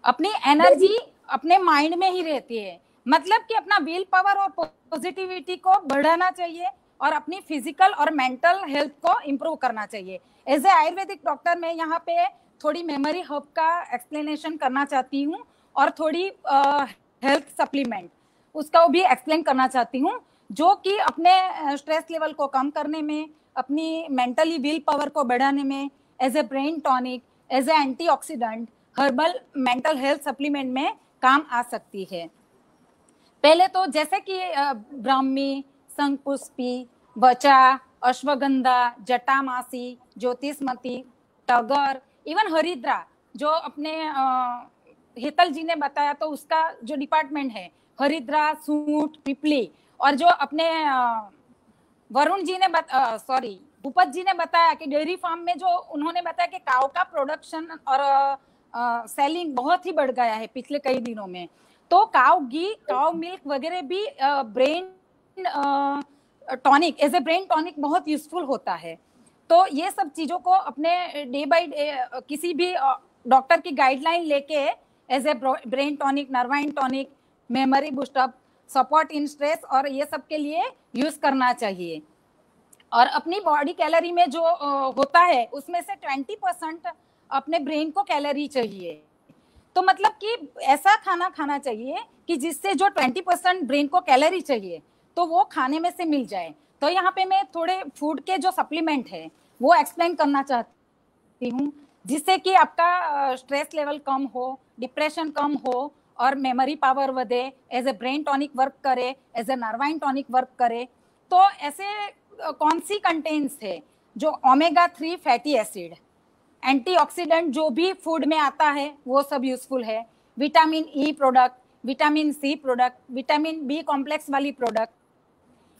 S6: अपनी एनर्जी अपने माइंड में ही रहती है। मतलब कि अपना विल पावर और पॉजिटिविटी को बढ़ाना चाहिए और अपनी फ़िज़िकल और मेंटल हेल्थ को इम्प्रूव करना चाहिए। एज ए आयुर्वेदिक डॉक्टर मैं यहाँ पे थोड़ी मेमोरी हब का एक्सप्लेनेशन करना चाहती हूँ और थोड़ी हेल्थ सप्लीमेंट उसका वो भी एक्सप्लेन करना चाहती हूँ, जो कि अपने स्ट्रेस लेवल को कम करने में, अपनी मेंटली विल पावर को बढ़ाने में as a brain tonic as a antioxidant herbal mental health supplement में काम आ सकती है। पहले तो जैसे कि ब्राह्मी संकुष्पी बचा अश्वगंधा, जटामासी, ज्योतिषमती, टगर इवन हरिद्रा, जो अपने हेतल जी ने बताया तो उसका जो डिपार्टमेंट है हरिद्रा, सूट, पिपली। और जो अपने वरुण जी ने सॉरी भूपत जी ने बताया कि डेयरी फार्म में जो उन्होंने बताया कि काव का प्रोडक्शन और सेलिंग बहुत ही बढ़ गया है पिछले कई दिनों में। तो काउ घी, काउ मिल्क वगैरह भी brain tonic as a brain tonic बहुत यूजफुल होता है। तो ये सब चीज़ों को अपने डे बाई डे किसी भी डॉक्टर की गाइडलाइन लेके as a brain tonic, nervine tonic memory boost up support in stress और ये सब के लिए यूज़ करना चाहिए। और अपनी बॉडी कैलोरी में जो होता है, उसमें से ट्वेंटी परसेंट अपने ब्रेन को कैलोरी चाहिए। तो मतलब कि ऐसा खाना खाना चाहिए कि जिससे जो ट्वेंटी परसेंट ब्रेन को कैलोरी चाहिए तो वो खाने में से मिल जाए। तो यहाँ पे मैं थोड़े फ़ूड के जो सप्लीमेंट है, वो एक्सप्लेन करना चाहती हूँ, जिससे कि आपका स्ट्रेस लेवल कम हो डिप्रेशन कम हो और मेमोरी पावर बढ़े as a brain tonic work करे as a nervine tonic work करे तो ऐसे कौन सी कंटेंट्स है जो omega three fatty acid antioxidant जो भी फ़ूड में आता है, वो सब यूजफुल है। Vitamin E product vitamin C product vitamin B complex वाली प्रोडक्ट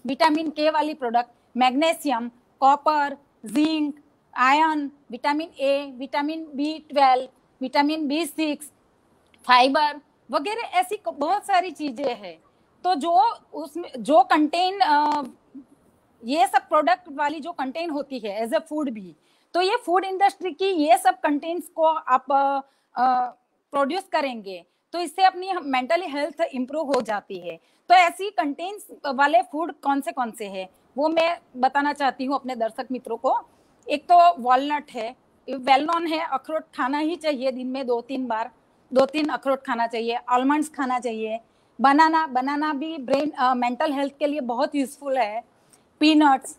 S6: विटामिन के वाली product magnesium copper zinc iron vitamin A vitamin B twelve vitamin B six fibre वगैरह ऐसी बहुत सारी चीज़ें हैं। तो जो उसमें, जो कंटेन ये सब प्रोडक्ट वाली जो कंटेन होती है एज ए फ़ूड भी तो ये फ़ूड इंडस्ट्री की ये सब कंटेंट्स को आप प्रोड्यूस करेंगे तो इससे अपनी मेंटली हेल्थ इंप्रूव हो जाती है। तो ऐसी कंटेंट्स वाले फ़ूड कौन से कौन से है? वो मैं बताना चाहती हूँ अपने दर्शक मित्रों को। एक तो वॉलनट है वेल नॉन है, अखरोट खाना ही चाहिए दिन में दो तीन बार। दो तीन अखरोट खाना चाहिए आलमंड्स खाना चाहिए। बनाना बनाना भी ब्रेन मेंटल हेल्थ के लिए बहुत यूजफुल है। Peanuts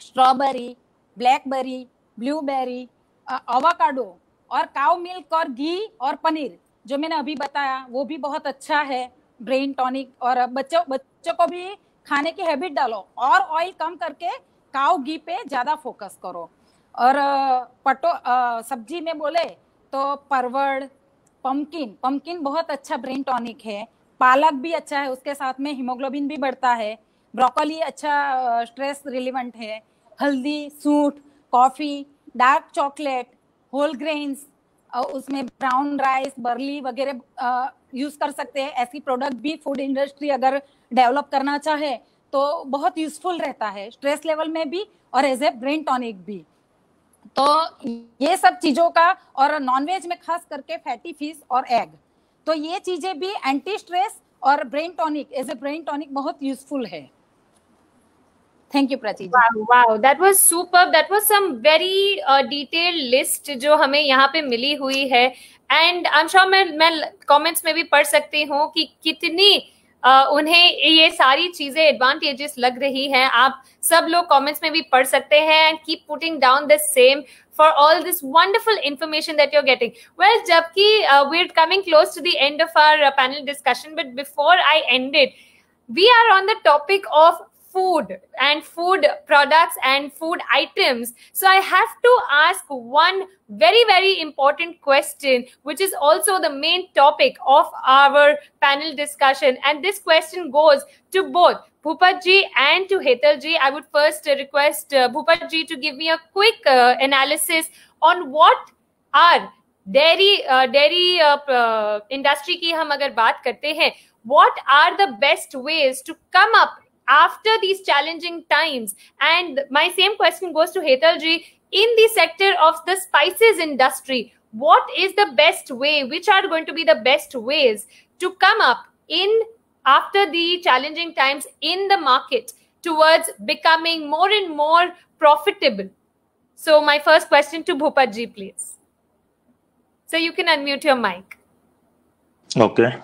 S6: strawberry blackberry blueberry avocado और काउ मिल्क और घी और पनीर, जो मैंने अभी बताया, वो भी बहुत अच्छा है ब्रेन टॉनिक और बच्चों बच्चों को भी खाने की हैबिट डालो और ऑयल कम करके काउ घी पे ज़्यादा फोकस करो। और पटो सब्ज़ी में बोले तो परवड़ पम्किन पम्पकिन बहुत अच्छा ब्रेन टॉनिक है। पालक भी अच्छा है, उसके साथ में हीमोग्लोबिन भी बढ़ता है। ब्रोकली अच्छा स्ट्रेस रिलीवेंट है। हल्दी, suit coffee dark chocolate whole grains उसमें ब्राउन राइस बर्ली वगैरह यूज़ कर सकते हैं। ऐसी प्रोडक्ट भी फ़ूड इंडस्ट्री अगर डेवलप करना चाहे तो बहुत यूजफुल रहता है। स्ट्रेस लेवल में भी और एज ए ब्रेन टॉनिक भी। तो ये सब चीज़ों का और नॉनवेज में खास करके फैटी फ़िश और एग तो ये चीज़ें भी एंटी स्ट्रेस और brain tonic as a brain tonic बहुत यूजफुल है। Thank you Prachi
S1: wow that superb. That was some very uh, detailed list जो हमें यहाँ पे मिली हुई है। एंड आई एम श्योर मैं मैं कमेंट्स में भी पढ़ सकती हूँ कि कितनी उन्हें ये सारी चीज़ें एडवांटेजेस लग रही हैं। आप सब लोग कमेंट्स में भी पढ़ सकते हैं and keep putting down the same for all this wonderful information that you are getting well जबकि we are coming close to the end of our panel discussion but before I ended we are on the topic of food and food products and food items. So I have to ask one very, very important question, which is also the main topic of our panel discussion. And this question goes to both Bhupatji and to Hetalji. I would first request uh, Bhupatji to give me a quick uh, analysis on what are dairy dairy industry की हम अगर बात करते हैं what are the best ways to come up after these challenging times. And my same question goes to Hetalji in the sector of the spices industry. What is the best way? Which are going to be the best ways to come up in after the challenging times in the market towards becoming more and more profitable? So, my first question to Bhupaji, please. So, you can unmute your mic.
S3: Okay.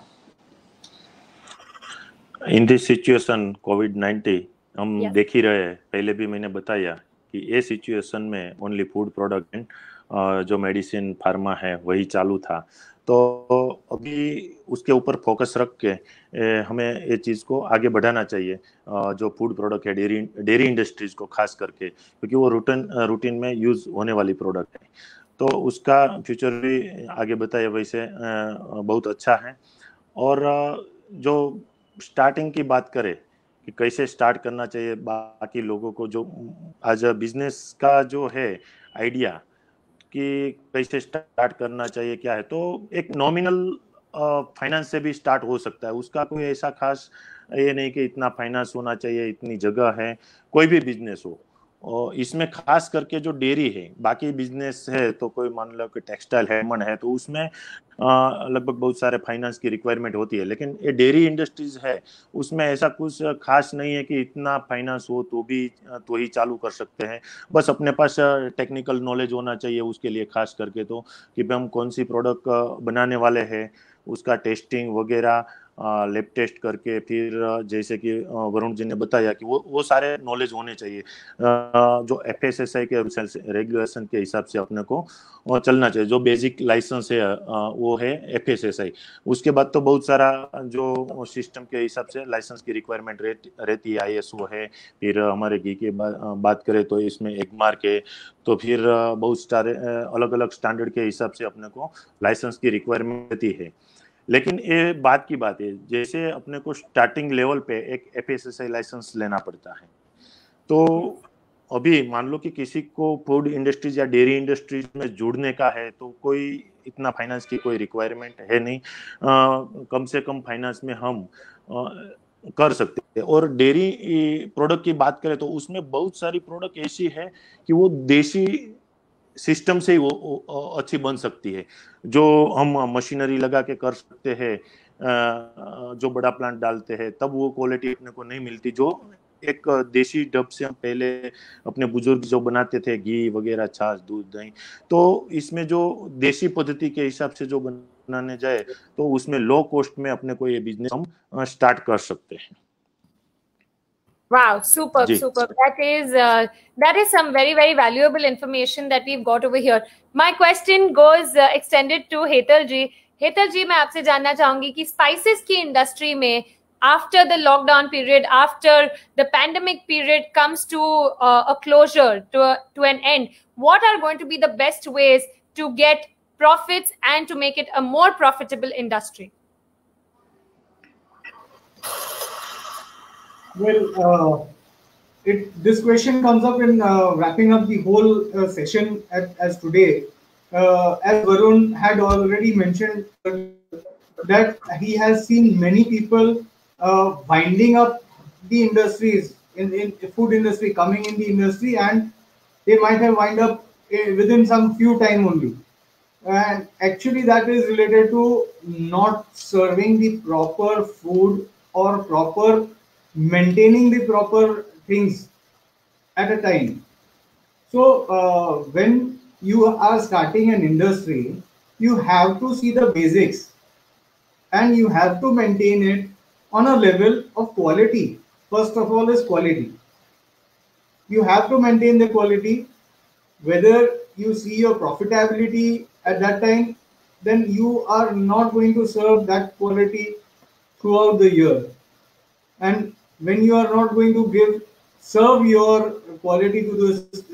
S3: In this situation Covid 19 हम yes. देख ही रहे हैं। पहले भी मैंने बताया कि ये सिचुएशन में ओनली फ़ूड प्रोडक्ट एंड जो मेडिसिन फार्मा है वही चालू था। तो अभी उसके ऊपर फोकस रख के हमें ये चीज़ को आगे बढ़ाना चाहिए जो फ़ूड प्रोडक्ट है डेयरी डेयरी इंडस्ट्रीज़ को खास करके क्योंकि वो रूटीन रूटीन में यूज़ होने वाली प्रोडक्ट है। तो उसका फ्यूचर भी आगे बताया वैसे बहुत अच्छा है। और जो स्टार्टिंग की बात करें कि कैसे स्टार्ट करना चाहिए बाकी लोगों को जो आज बिज़नेस का जो है आइडिया कि कैसे स्टार्ट करना चाहिए, क्या है? तो एक नॉमिनल फाइनेंस से भी स्टार्ट हो सकता है। उसका कोई ऐसा खास ये नहीं कि इतना फाइनेंस होना चाहिए, इतनी जगह है, कोई भी बिज़नेस हो। और इसमें खास करके जो डेयरी है, बाकी बिज़नेस है तो कोई मान लो कि टेक्सटाइल हेमन है तो उसमें लगभग बहुत सारे फाइनेंस की रिक्वायरमेंट होती है। लेकिन ये डेयरी इंडस्ट्रीज़ है, उसमें ऐसा कुछ खास नहीं है कि इतना फाइनेंस हो तो भी तो ही चालू कर सकते हैं। बस अपने पास टेक्निकल नॉलेज होना चाहिए उसके लिए खास करके तो कि हम कौन सी प्रोडक्ट बनाने वाले हैं, उसका टेस्टिंग वगैरह लैब टेस्ट करके फिर जैसे कि वरुण जी ने बताया कि वो वो सारे नॉलेज होने चाहिए। जो एफ़ एस एस आई के रेगुलेशन के हिसाब से अपने को चलना चाहिए। जो बेसिक लाइसेंस है वो है एफ़ एस एस आई उसके बाद तो बहुत सारा जो सिस्टम के हिसाब से लाइसेंस की रिक्वायरमेंट रहती है आई एस ओ है फिर हमारे घी की बा, बात करें तो इसमें एक मार्क है तो फिर बहुत सारे अलग अलग स्टैंडर्ड के हिसाब से अपने को लाइसेंस की रिक्वायरमेंट रहती है। लेकिन ये बात की बात है जैसे अपने को स्टार्टिंग लेवल पे एक एफ़ लाइसेंस लेना पड़ता है। तो अभी मान लो कि किसी को फ़ूड इंडस्ट्रीज़ या डेयरी इंडस्ट्रीज़ में जुड़ने का है तो कोई इतना फाइनेंस की कोई रिक्वायरमेंट है नहीं। आ, कम से कम फाइनेंस में हम आ, कर सकते हैं। और डेयरी प्रोडक्ट की बात करें तो उसमें बहुत सारी प्रोडक्ट ऐसी है कि वो देशी सिस्टम से ही वो अच्छी बन सकती है। जो हम मशीनरी लगा के कर सकते हैं जो बड़ा प्लांट डालते हैं, तब वो क्वालिटी अपने को नहीं मिलती। जो एक देशी डब से हम पहले अपने बुज़ुर्ग जो बनाते थे, घी वगैरह, छाछ, दूध, दही तो इसमें जो देशी पद्धति के हिसाब से जो बनाने जाए तो उसमें लो कॉस्ट में अपने को ये बिज़नेस हम स्टार्ट कर सकते हैं।
S1: Wow, superb, Ji. superb. That is uh, that is some very very valuable information that we've got over here. My question goes uh, extended to Hetal ji. Hetal ji, मैं आपसे जानना चाहूंगी कि spices की industry में after the lockdown period, after the pandemic period comes to uh, a closure, to a, to an end, what are going to be the best ways to get profits and to make it a more profitable industry?
S5: Well, uh, it, this question comes up in uh, wrapping up the whole uh, session at, as today. As Varun had already mentioned, that he has seen many people winding up the industries in, in food industry, coming in the industry, and they might have wind up eh, within some few time only. And actually, that is related to not serving the proper food or proper maintaining the proper things at a time. So uh, when you are starting an industry, you have to see the basics and you have to maintain it on a level of quality. First of all is quality. You have to maintain the quality. Whether you see your profitability at that time, then you are not going to serve that quality throughout the year. And when you are not going to give serve your quality to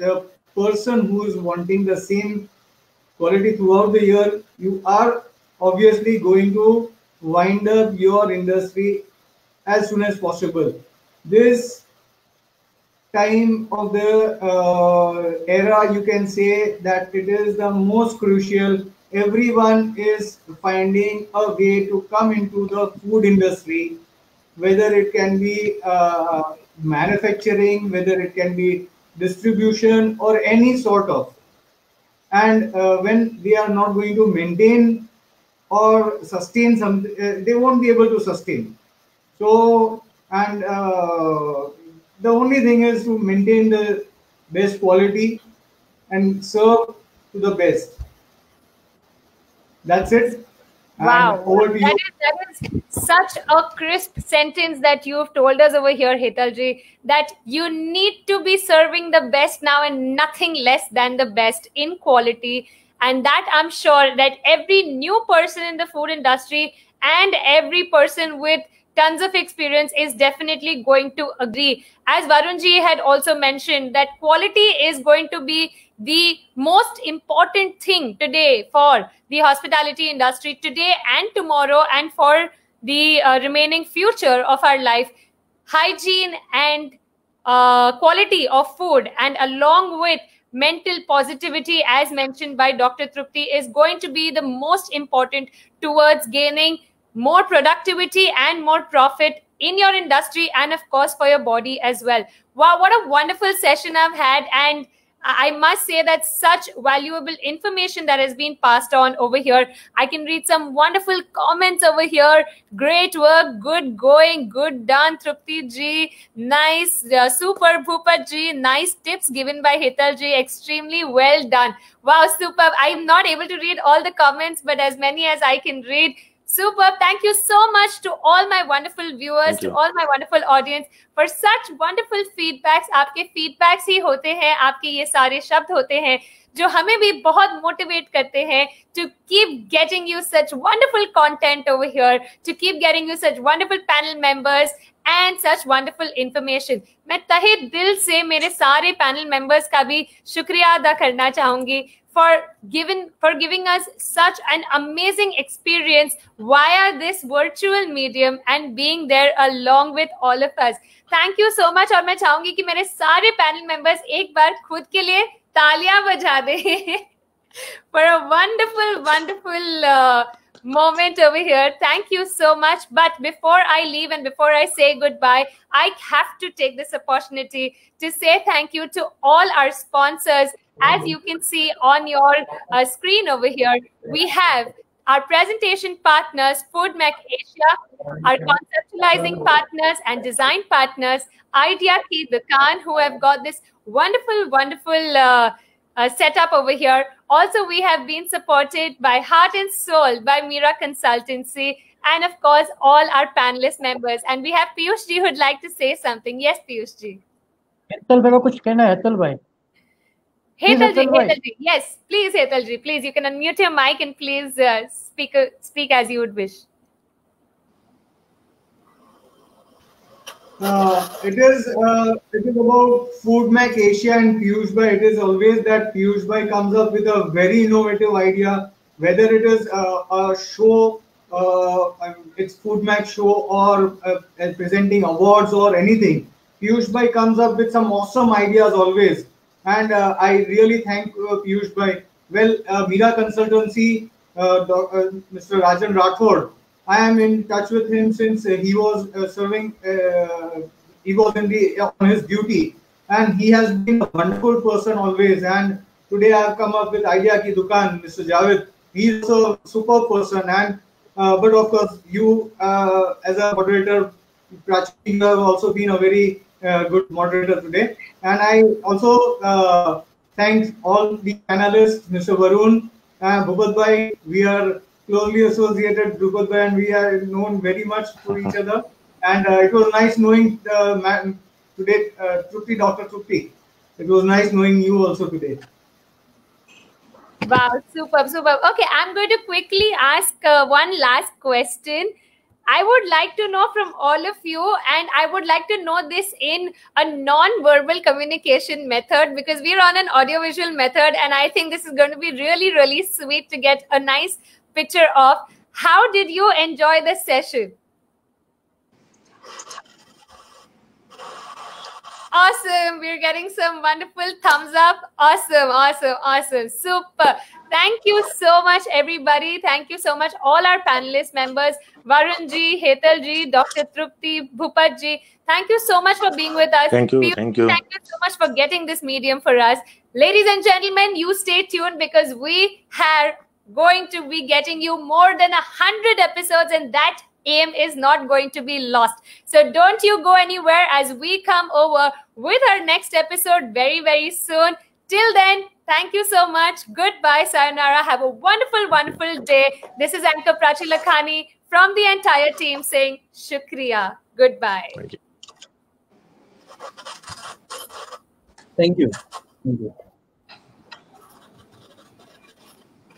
S5: the person who is wanting the same quality throughout the year you are obviously going to wind up your industry as soon as possible. This time of the uh, era you can say that it is the most crucial. Everyone is finding a way to come into the food industry whether it can be uh, manufacturing, whether it can be distribution or any sort of. And uh, when they are not going to maintain or sustain some, uh, they won't be able to sustain. So, and uh, the only thing is to maintain the best quality and serve to the best. That's it.
S1: Wow, that is, that is such a crisp sentence that you've told us over here, Hetalji, that you need to be serving the best now and nothing less than the best in quality. And that I'm sure that every new person in the food industry and every person with tons of experience is definitely going to agree. As Varunji had also mentioned, that quality is going to be the most important thing today for the hospitality industry today and tomorrow and for the uh, remaining future of our life hygiene and uh, quality of food and along with mental positivity, as mentioned by Dr. Trupti, is going to be the most important towards gaining more productivity and more profit in your industry and, of course, for your body as well. Wow, what a wonderful session I've had. And I must say that such valuable information that has been passed on over here. I can read some wonderful comments over here. Great work, good going, good done, Trupti ji. Nice, uh, super Bhupat ji. Nice tips given by Hital ji. Extremely well done. Wow, superb. I'm not able to read all the comments, but as many as I can read. Superb. Thank you so much to all my wonderful viewers, to all my wonderful audience for such wonderful feedbacks. आपके feedbacks ही होते हैं आपके ये सारे शब्द होते हैं जो हमें भी बहुत मोटिवेट करते हैं to keep getting you such wonderful content over here, to keep getting you such wonderful panel members And such wonderful information मैं तहे दिल से मेरे सारे पैनल मेंबर्स का भी शुक्रिया अदा करना चाहूँगी for giving for giving us such an amazing experience via this virtual medium and being there along with all of us thank you so much और मैं चाहूँगी कि मेरे सारे पैनल मेंबर्स एक बार खुद के लिए तालियाँ बजा दें for a wonderful wonderful moment over here. Thank you so much. But before I leave and before I say goodbye, I have to take this opportunity to say thank you to all our sponsors. As you can see on your uh, screen over here, we have our presentation partners, FoodMac Asia, our conceptualizing partners and design partners, Idea Ki Dukaan, who have got this wonderful, wonderful uh, uh, setup over here. Also, we have been supported by Heart and Soul by Mira Consultancy, and of course, all our panelist members. And we have Piyush Ji who'd like to say something. Yes, Piyush Ji. Hetal bhai ko kuch Yes, please, Hetal ji. Please, you can unmute your mic and please uh, speak uh, speak as you would wish.
S5: Uh, it is uh, it is about Food Mac Asia and Piyush Bhai. It is always that Piyush Bhai comes up with a very innovative idea, whether it is uh, a show, uh, um, it's Food Mac show or uh, presenting awards or anything. Piyush Bhai comes up with some awesome ideas always, and uh, I really thank uh, Piyush Bhai. Well, uh, Mira Consultancy, uh, uh, Mr. Rajan Rathod, I am in touch with him since uh, he was uh, serving, uh, he was in the on his duty, and he has been a wonderful person always. And today I have come up with Idea Ki Dukan, Mr. Javed. He is a super person, and but of course you as a moderator, Prachi, you have also been a very good moderator today. And I also thank all the panelists, Mr. Varun, uh, Bhupat Bhai. We are closely associated, Drupad Bhai, and we are known very much to each other. And uh, it was nice knowing the man today, uh, Trupti, Dr. Trupti. It was nice knowing you also today.
S1: Wow, superb, superb. Okay, I'm going to quickly ask uh, one last question. I would like to know from all of you, and I would like to know this in a non-verbal communication method because we're on an audiovisual method, and I think this is going to be really, really sweet to get a nice picture of. How did you enjoy the session? Awesome. We're getting some wonderful thumbs up. Awesome, awesome, awesome. Super. Thank you so much, everybody. Thank you so much, all our panelist members, Varun ji, Hetal ji, Dr. Trupti, Bhupat ji. Thank you so much for being with us.
S3: Thank you. Thank you.
S1: Thank you so much for getting this medium for us. Ladies and gentlemen, you stay tuned because we are going to be getting you more than a hundred episodes, and that aim is not going to be lost. So don't you go anywhere as we come over with our next episode very, very soon. Till then, thank you so much. Goodbye, sayonara. Have a wonderful, wonderful day. This is Anchor Prachi Lakhani from the entire team saying Shukriya. Goodbye.
S3: Thank you.
S4: Thank you. Thank you.